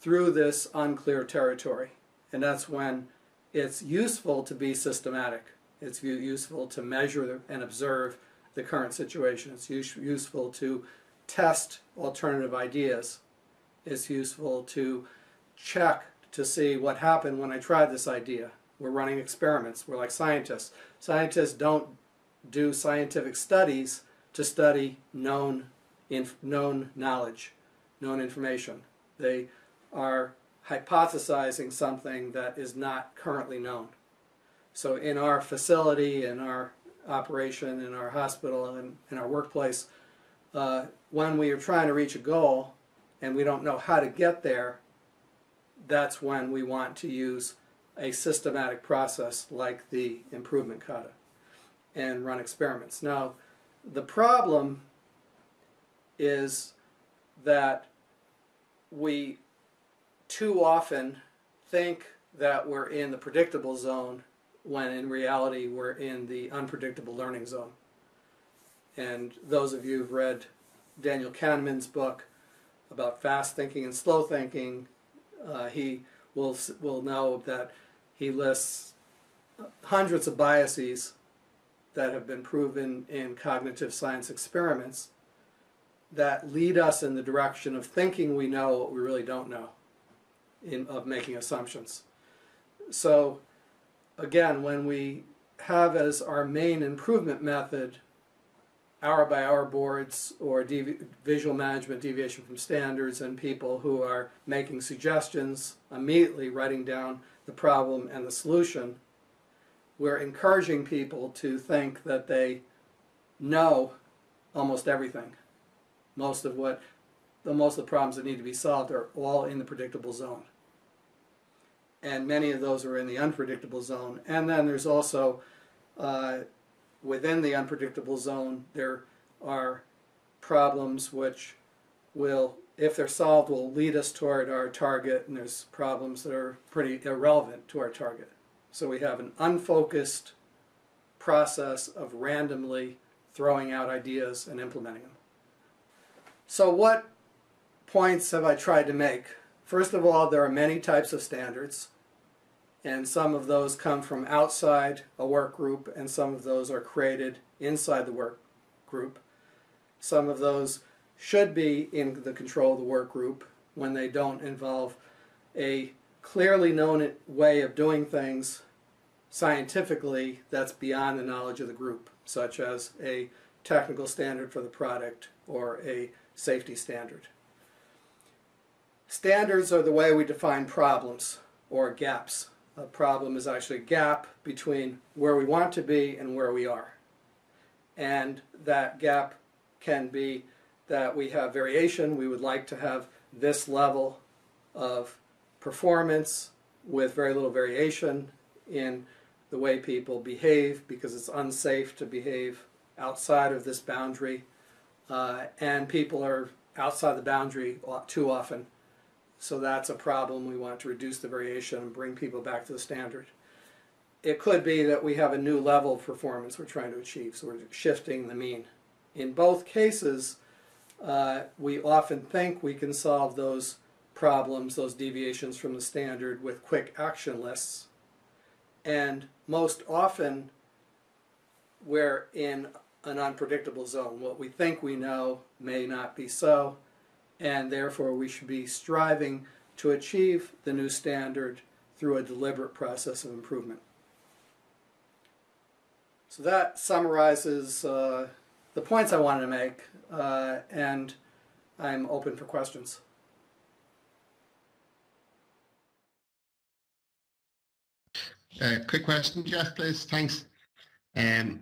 through this unclear territory. And that's when it's useful to be systematic. It's useful to measure and observe the current situation. It's useful to test alternative ideas. It's useful to check to see what happened when I tried this idea. We're running experiments. We're like scientists. Scientists don't do scientific studies to study known, known knowledge, known information. They are hypothesizing something that is not currently known. So in our facility, in our operation, in our hospital, and in our workplace, uh, when we are trying to reach a goal and we don't know how to get there, that's when we want to use a systematic process like the improvement kata and run experiments. Now, the problem is that we too often think that we're in the predictable zone when in reality we're in the unpredictable learning zone. And those of you who've read Daniel Kahneman's book about fast thinking and slow thinking, uh, he will will know that he lists hundreds of biases that have been proven in cognitive science experiments that lead us in the direction of thinking we know what we really don't know, in, of making assumptions. So, again, when we have as our main improvement method hour by hour boards or visual management deviation from standards and people who are making suggestions, immediately writing down the problem and the solution, we're encouraging people to think that they know almost everything. Most of what the most of the problems that need to be solved are all in the predictable zone. And many of those are in the unpredictable zone. And then there's also uh, within the unpredictable zone, there are problems which will, if they're solved, will lead us toward our target, and there's problems that are pretty irrelevant to our target. So we have an unfocused process of randomly throwing out ideas and implementing them. So what points have I tried to make? First of all, there are many types of standards and some of those come from outside a work group, and some of those are created inside the work group. Some of those should be in the control of the work group when they don't involve a clearly known way of doing things scientifically that's beyond the knowledge of the group, such as a technical standard for the product or a safety standard. Standards are the way we define problems or gaps a problem is actually a gap between where we want to be and where we are. And that gap can be that we have variation. We would like to have this level of performance with very little variation in the way people behave because it's unsafe to behave outside of this boundary. Uh, and people are outside the boundary too often so that's a problem. We want to reduce the variation and bring people back to the standard. It could be that we have a new level of performance we're trying to achieve, so we're shifting the mean. In both cases, uh, we often think we can solve those problems, those deviations from the standard, with quick action lists. And most often, we're in an unpredictable zone. What we think we know may not be so and therefore we should be striving to achieve the new standard through a deliberate process of improvement. So that summarizes uh, the points I wanted to make, uh, and I'm open for questions. Uh, quick question, Jeff, please. Thanks. Um,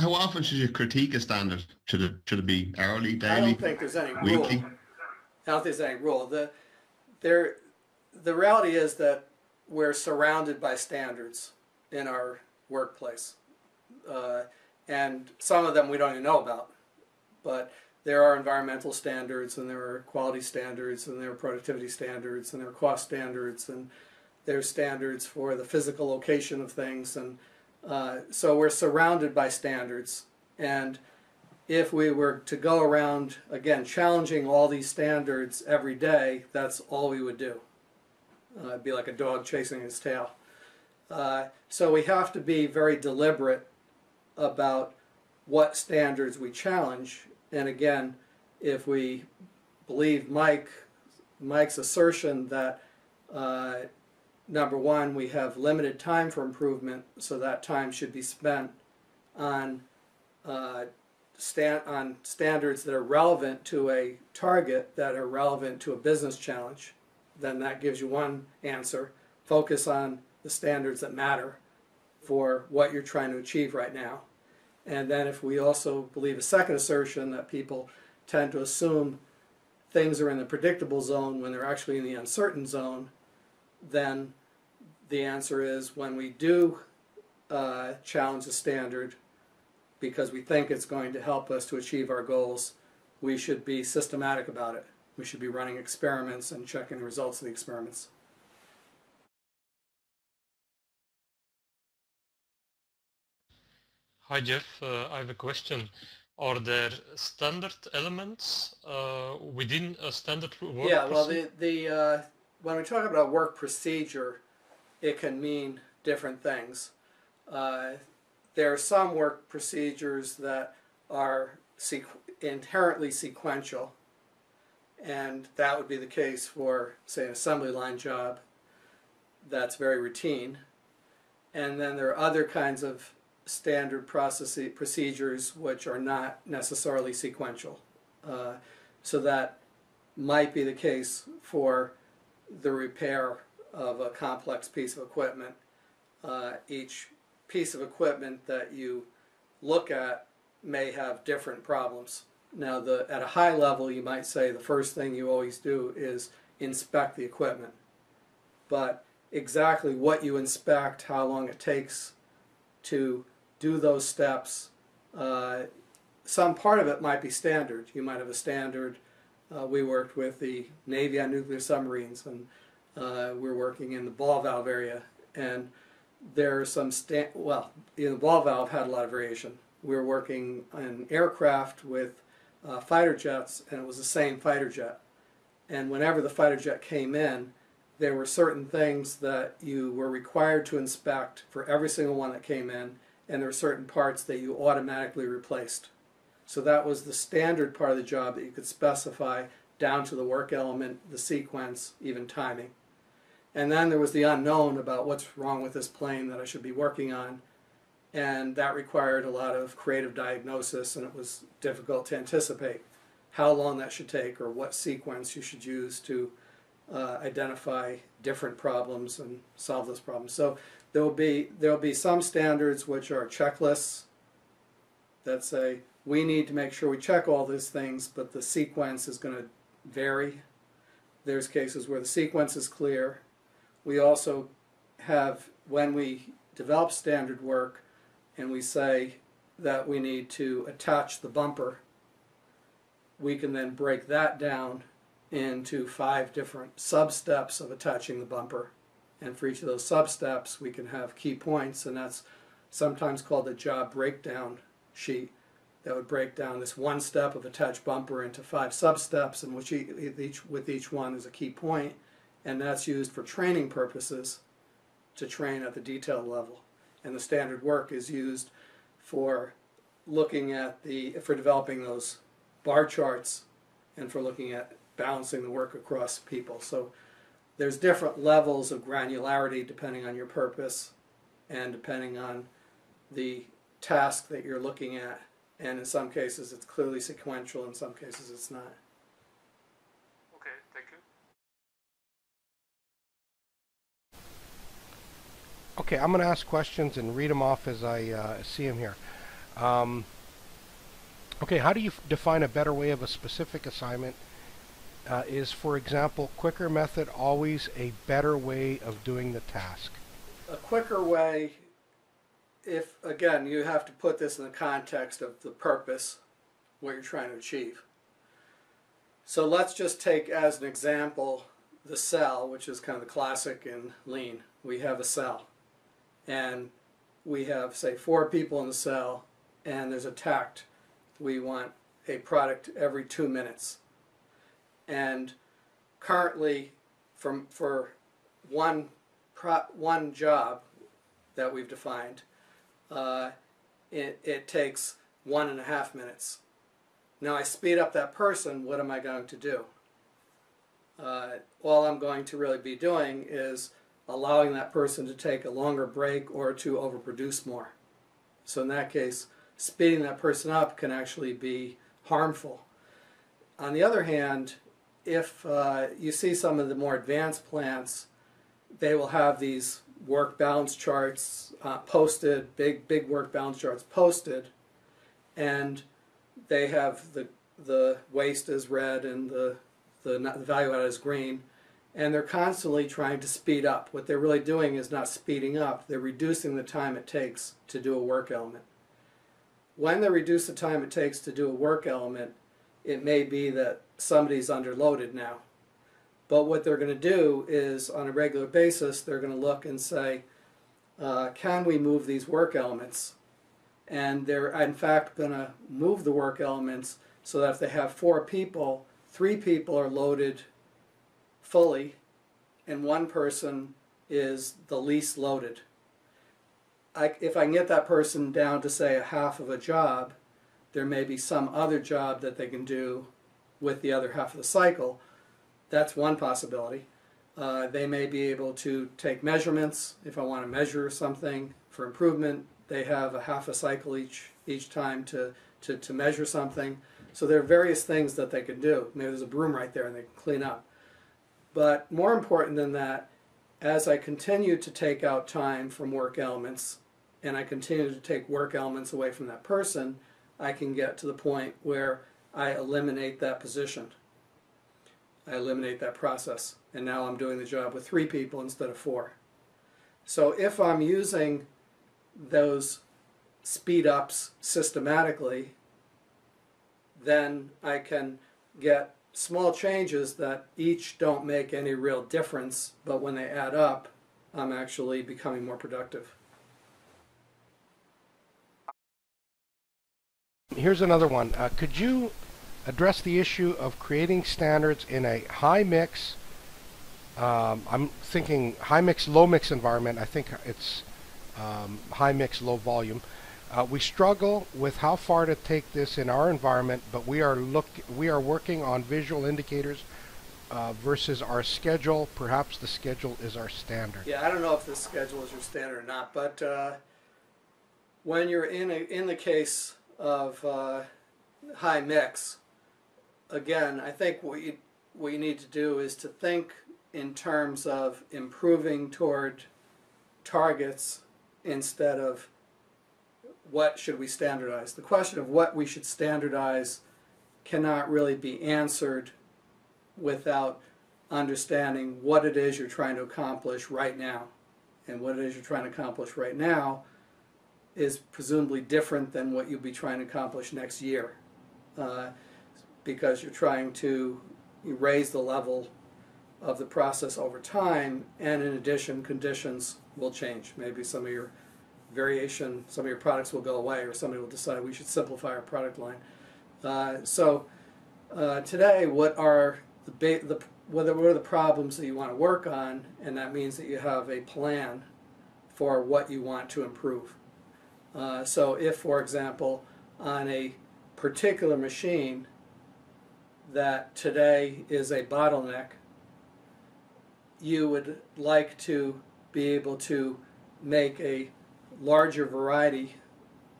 how often should you critique a standard? Should it should it be hourly, daily, I don't think there's any weekly? Rule. I don't think there's any rule. The, there, the reality is that we're surrounded by standards in our workplace. Uh, and some of them we don't even know about. But there are environmental standards, and there are quality standards, and there are productivity standards, and there are cost standards, and there's standards for the physical location of things. And uh, so we're surrounded by standards. And if we were to go around, again, challenging all these standards every day, that's all we would do. Uh, it'd be like a dog chasing his tail. Uh, so we have to be very deliberate about what standards we challenge. And again, if we believe Mike, Mike's assertion that uh, number one, we have limited time for improvement, so that time should be spent on uh, stand on standards that are relevant to a target that are relevant to a business challenge. Then that gives you one answer. Focus on the standards that matter for what you're trying to achieve right now. And then if we also believe a second assertion that people tend to assume things are in the predictable zone when they're actually in the uncertain zone, then the answer is when we do uh, challenge a standard because we think it's going to help us to achieve our goals, we should be systematic about it. We should be running experiments and checking the results of the experiments. Hi Jeff, uh, I have a question. Are there standard elements uh, within a standard work? Yeah, well, the the uh, when we talk about work procedure, it can mean different things. Uh, there are some work procedures that are sequ inherently sequential, and that would be the case for, say, an assembly line job that's very routine. And then there are other kinds of standard process procedures which are not necessarily sequential. Uh, so that might be the case for the repair of a complex piece of equipment. Uh, each piece of equipment that you look at may have different problems. Now, the, at a high level, you might say the first thing you always do is inspect the equipment. But exactly what you inspect, how long it takes to do those steps, uh, some part of it might be standard. You might have a standard. Uh, we worked with the Navy on nuclear submarines, and uh, we're working in the ball valve area. And there are some, sta- well, the ball valve had a lot of variation. We were working in aircraft with uh, fighter jets, and it was the same fighter jet. And whenever the fighter jet came in, there were certain things that you were required to inspect for every single one that came in, and there were certain parts that you automatically replaced. So that was the standard part of the job that you could specify down to the work element, the sequence, even timing. And then there was the unknown about what's wrong with this plane that I should be working on. And that required a lot of creative diagnosis, and it was difficult to anticipate how long that should take or what sequence you should use to uh, identify different problems and solve those problems. So there will be there will be some standards which are checklists that say we need to make sure we check all these things, but the sequence is going to vary. There's cases where the sequence is clear we also have, when we develop standard work and we say that we need to attach the bumper, we can then break that down into five different sub-steps of attaching the bumper. And for each of those sub-steps, we can have key points, and that's sometimes called the job breakdown sheet that would break down this one step of attached bumper into five sub-steps, and which each, with each one is a key point and that's used for training purposes to train at the detail level. And the standard work is used for looking at the, for developing those bar charts and for looking at balancing the work across people. So there's different levels of granularity depending on your purpose and depending on the task that you're looking at. And in some cases it's clearly sequential, in some cases it's not. Okay, thank you. Okay, I'm going to ask questions and read them off as I uh, see them here. Um, okay, how do you define a better way of a specific assignment? Uh, is, for example, quicker method always a better way of doing the task? A quicker way, if, again, you have to put this in the context of the purpose, what you're trying to achieve. So let's just take as an example the cell, which is kind of the classic in lean. We have a cell and we have, say, four people in the cell, and there's a takt. We want a product every two minutes. And currently, from, for one, one job that we've defined, uh, it, it takes one and a half minutes. Now I speed up that person, what am I going to do? Uh, all I'm going to really be doing is allowing that person to take a longer break or to overproduce more. So in that case, speeding that person up can actually be harmful. On the other hand, if uh, you see some of the more advanced plants, they will have these work balance charts uh, posted, big big work balance charts posted, and they have the the waste is red and the the, the value added is green, and they're constantly trying to speed up. What they're really doing is not speeding up; they're reducing the time it takes to do a work element. When they reduce the time it takes to do a work element, it may be that somebody's underloaded now but what they're going to do is, on a regular basis, they're going to look and say, uh, can we move these work elements? And they're, in fact, going to move the work elements so that if they have four people, three people are loaded fully, and one person is the least loaded. I, if I can get that person down to, say, a half of a job, there may be some other job that they can do with the other half of the cycle that's one possibility. Uh, they may be able to take measurements. If I want to measure something for improvement, they have a half a cycle each each time to, to, to measure something. So there are various things that they can do. Maybe there's a broom right there and they can clean up. But more important than that, as I continue to take out time from work elements and I continue to take work elements away from that person, I can get to the point where I eliminate that position. I eliminate that process. And now I'm doing the job with three people instead of four. So if I'm using those speed ups systematically, then I can get small changes that each don't make any real difference, but when they add up, I'm actually becoming more productive. Here's another one. Uh, could you address the issue of creating standards in a high mix. Um, I'm thinking high mix, low mix environment. I think it's um, high mix, low volume. Uh, we struggle with how far to take this in our environment, but we are look we are working on visual indicators uh, versus our schedule. Perhaps the schedule is our standard. Yeah, I don't know if the schedule is your standard or not, but uh, when you're in a, in the case of uh, high mix, again, I think what you, what you need to do is to think in terms of improving toward targets instead of what should we standardize. The question of what we should standardize cannot really be answered without understanding what it is you're trying to accomplish right now. And what it is you're trying to accomplish right now is presumably different than what you'll be trying to accomplish next year. Uh, because you're trying to raise the level of the process over time, and in addition, conditions will change. Maybe some of your variation, some of your products will go away, or somebody will decide we should simplify our product line. Uh, so uh, today, what are the, the what are, what are the problems that you want to work on, and that means that you have a plan for what you want to improve. Uh, so if, for example, on a particular machine, that today is a bottleneck, you would like to be able to make a larger variety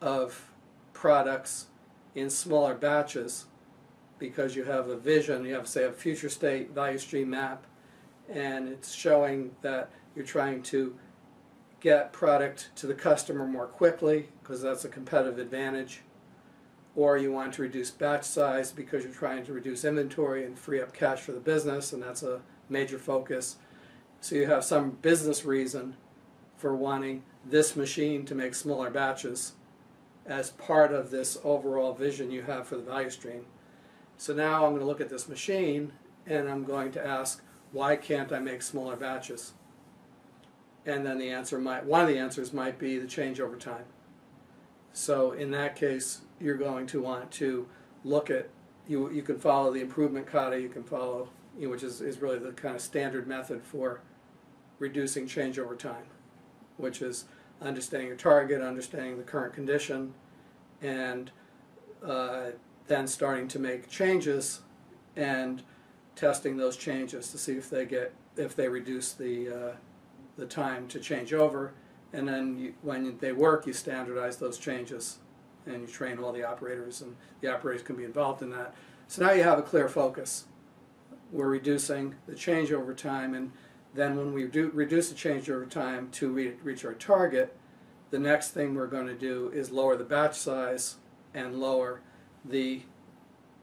of products in smaller batches because you have a vision, you have say a future state value stream map and it's showing that you're trying to get product to the customer more quickly because that's a competitive advantage or you want to reduce batch size because you're trying to reduce inventory and free up cash for the business, and that's a major focus. So you have some business reason for wanting this machine to make smaller batches as part of this overall vision you have for the value stream. So now I'm going to look at this machine and I'm going to ask, why can't I make smaller batches? And then the answer might, one of the answers might be the change over time. So in that case, you're going to want to look at you. You can follow the improvement kata. You can follow, you know, which is, is really the kind of standard method for reducing change over time, which is understanding your target, understanding the current condition, and uh, then starting to make changes and testing those changes to see if they get if they reduce the uh, the time to change over, and then you, when they work, you standardize those changes, and you train all the operators, and the operators can be involved in that. So now you have a clear focus. We're reducing the changeover time, and then when we do reduce the changeover time to re reach our target, the next thing we're going to do is lower the batch size and lower the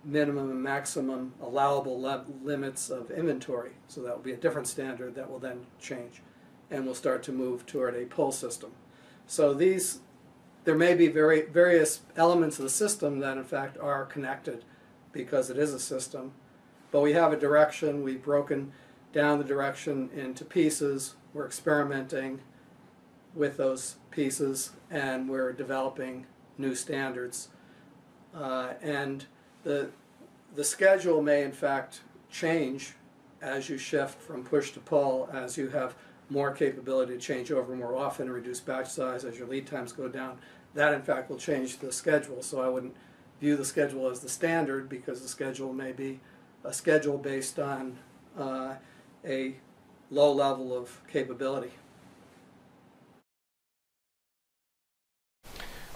minimum and maximum allowable limits of inventory. So that will be a different standard that will then change. And we'll start to move toward a pull system. So these, there may be very, various elements of the system that in fact are connected because it is a system. But we have a direction, we've broken down the direction into pieces, we're experimenting with those pieces, and we're developing new standards. Uh, and the, the schedule may in fact change as you shift from push to pull, as you have more capability to change over more often and reduce batch size as your lead times go down. That in fact will change the schedule. So I wouldn't view the schedule as the standard because the schedule may be a schedule based on uh, a low level of capability.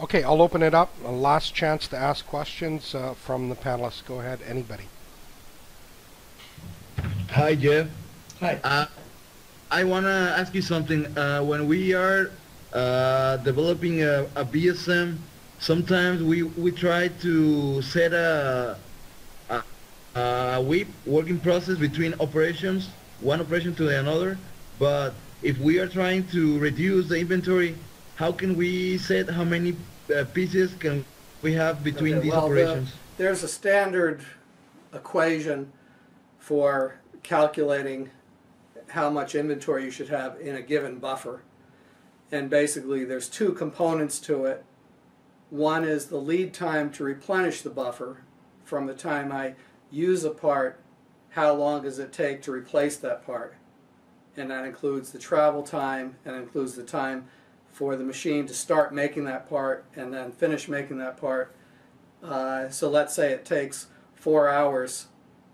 Okay, I'll open it up. A last chance to ask questions uh, from the panelists. Go ahead, anybody. Hi, Jeff. Hi. Uh, I want to ask you something. Uh, when we are uh, developing a, a, VSM, sometimes we, we try to set a, a, a WIP working process between operations, one operation to another. But if we are trying to reduce the inventory, how can we set how many uh, pieces can we have between okay, these well, operations? The, there's a standard equation for calculating how much inventory you should have in a given buffer. And basically there's two components to it. One is the lead time to replenish the buffer from the time I use a part, how long does it take to replace that part? And that includes the travel time and includes the time for the machine to start making that part and then finish making that part. Uh, so let's say it takes four hours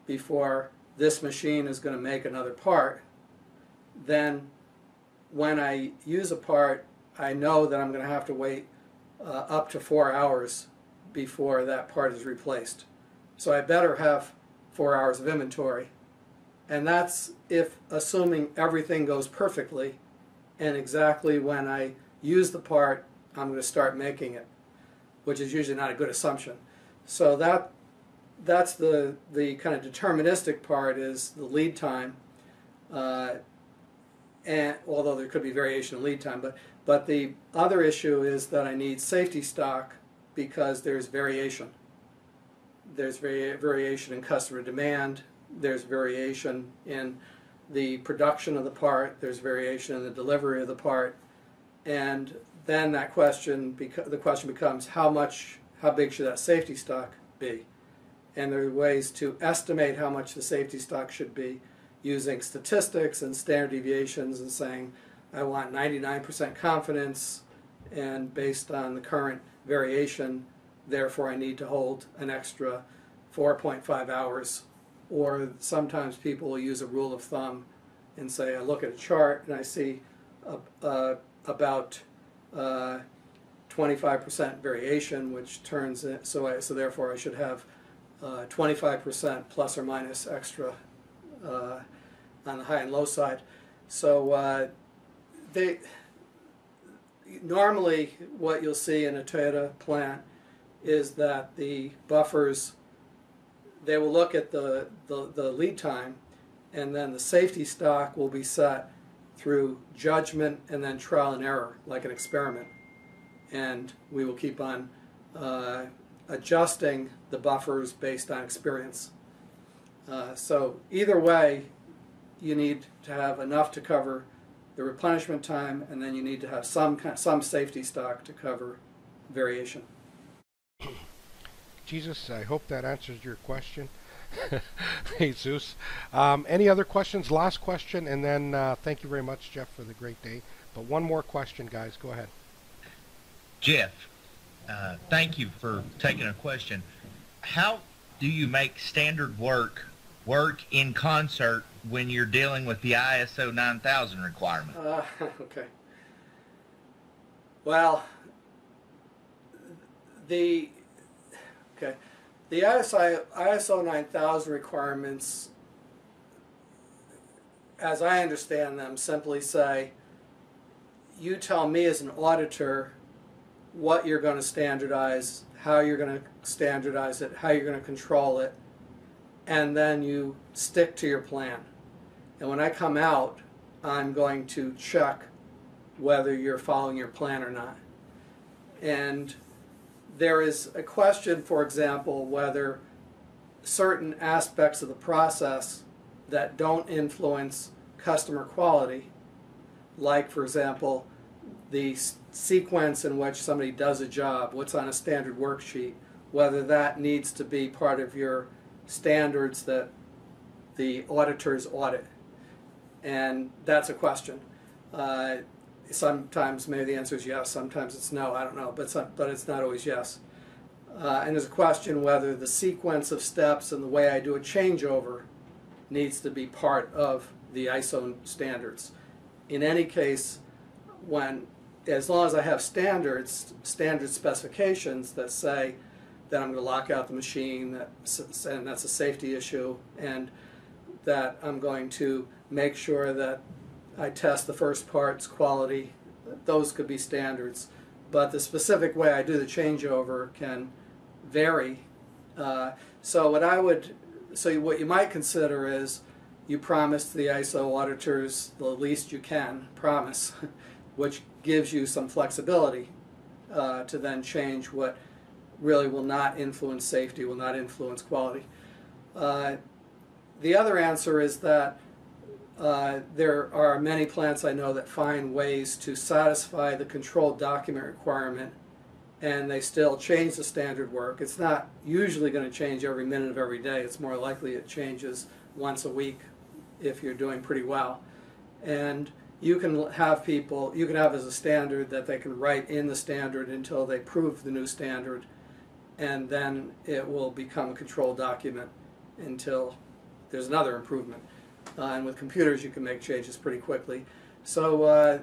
before this machine is going to make another part. Then when I use a part, I know that I'm going to have to wait uh, up to four hours before that part is replaced. So I better have four hours of inventory. And that's if assuming everything goes perfectly and exactly when I use the part, I'm going to start making it, which is usually not a good assumption. So that that's the the kind of deterministic part is the lead time, uh, and although there could be variation in lead time, but but the other issue is that I need safety stock because there's variation. There's vari variation in customer demand. There's variation in the production of the part. There's variation in the delivery of the part and then that question, the question becomes how much, how big should that safety stock be? And there are ways to estimate how much the safety stock should be using statistics and standard deviations and saying, I want 99% confidence, and based on the current variation, therefore I need to hold an extra 4.5 hours. Or sometimes people will use a rule of thumb and say, I look at a chart and I see a, a about 25% uh, variation, which turns it, so I, so therefore I should have 25% uh, plus or minus extra uh, on the high and low side. So they normally what you'll see in a Toyota plant is that the buffers they will look at the, the, the lead time and then the safety stock will be set through judgment and then trial and error, like an experiment. And we will keep on uh, adjusting the buffers based on experience. Uh, so either way, you need to have enough to cover the replenishment time, and then you need to have some some safety stock to cover variation. Jesus, I hope that answers your question. Jesus. Um, any other questions? Last question, and then uh, thank you very much, Jeff, for the great day. But one more question, guys. Go ahead. Jeff, uh, thank you for taking a question. How do you make standard work work in concert when you're dealing with the ISO 9000 requirement? Uh, okay. Well, the okay, the ISI, ISO 9000 requirements, as I understand them, simply say, you tell me as an auditor what you're going to standardize, how you're going to standardize it, how you're going to control it, and then you stick to your plan. And when I come out, I'm going to check whether you're following your plan or not. And there is a question, for example, whether certain aspects of the process that don't influence customer quality, like, for example, the sequence in which somebody does a job, what's on a standard worksheet, whether that needs to be part of your standards that the auditors audit. And that's a question. Uh, sometimes maybe the answer is yes, sometimes it's no, I don't know, but, some, but it's not always yes. Uh, and there's a question whether the sequence of steps and the way I do a changeover needs to be part of the ISO standards. In any case, when as long as I have standards, standard specifications that say that I'm going to lock out the machine, that, and that's a safety issue, and that I'm going to make sure that I test the first part's quality. Those could be standards. But the specific way I do the changeover can vary. Uh, so what I would, so what you might consider is you promise the ISO auditors the least you can promise, which gives you some flexibility uh, to then change what really will not influence safety, will not influence quality. Uh, the other answer is that uh, there are many plants I know that find ways to satisfy the controlled document requirement and they still change the standard work. It's not usually going to change every minute of every day. It's more likely it changes once a week if you're doing pretty well. And you can have people, you can have as a standard that they can write in the standard until they prove the new standard and then it will become a controlled document until there's another improvement. Uh, and with computers, you can make changes pretty quickly. So uh,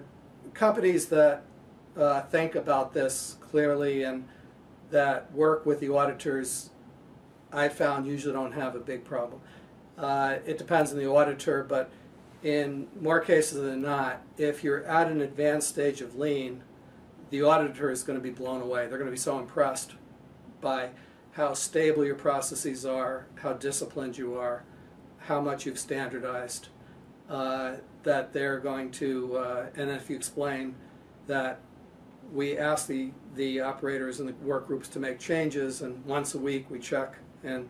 companies that uh, think about this clearly and that work with the auditors, I found usually don't have a big problem. Uh, it depends on the auditor, but in more cases than not, if you're at an advanced stage of lean, the auditor is going to be blown away. They're going to be so impressed by how stable your processes are, how disciplined you are, how much you've standardized, uh, that they're going to, uh, and if you explain that we ask the, the operators and the work groups to make changes, and once a week we check and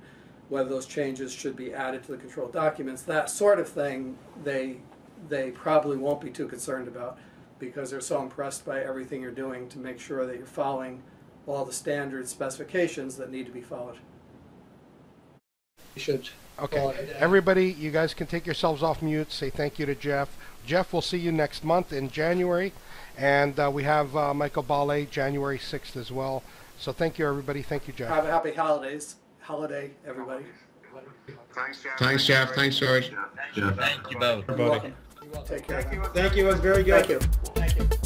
whether those changes should be added to the control documents, that sort of thing, they, they probably won't be too concerned about because they're so impressed by everything you're doing to make sure that you're following all the standard specifications that need to be followed. You should Okay, everybody, you guys can take yourselves off mute. Say thank you to Jeff. Jeff, we'll see you next month in January, and uh, we have uh, Michael Ballé January 6th as well. So thank you, everybody. Thank you, Jeff. Have a happy holidays, holiday, everybody. Thanks, Jeff. Thanks, Jeff. Thanks, George. Thank you both. You're welcome. Take care. Thank you. It was very good. Thank you. Thank you.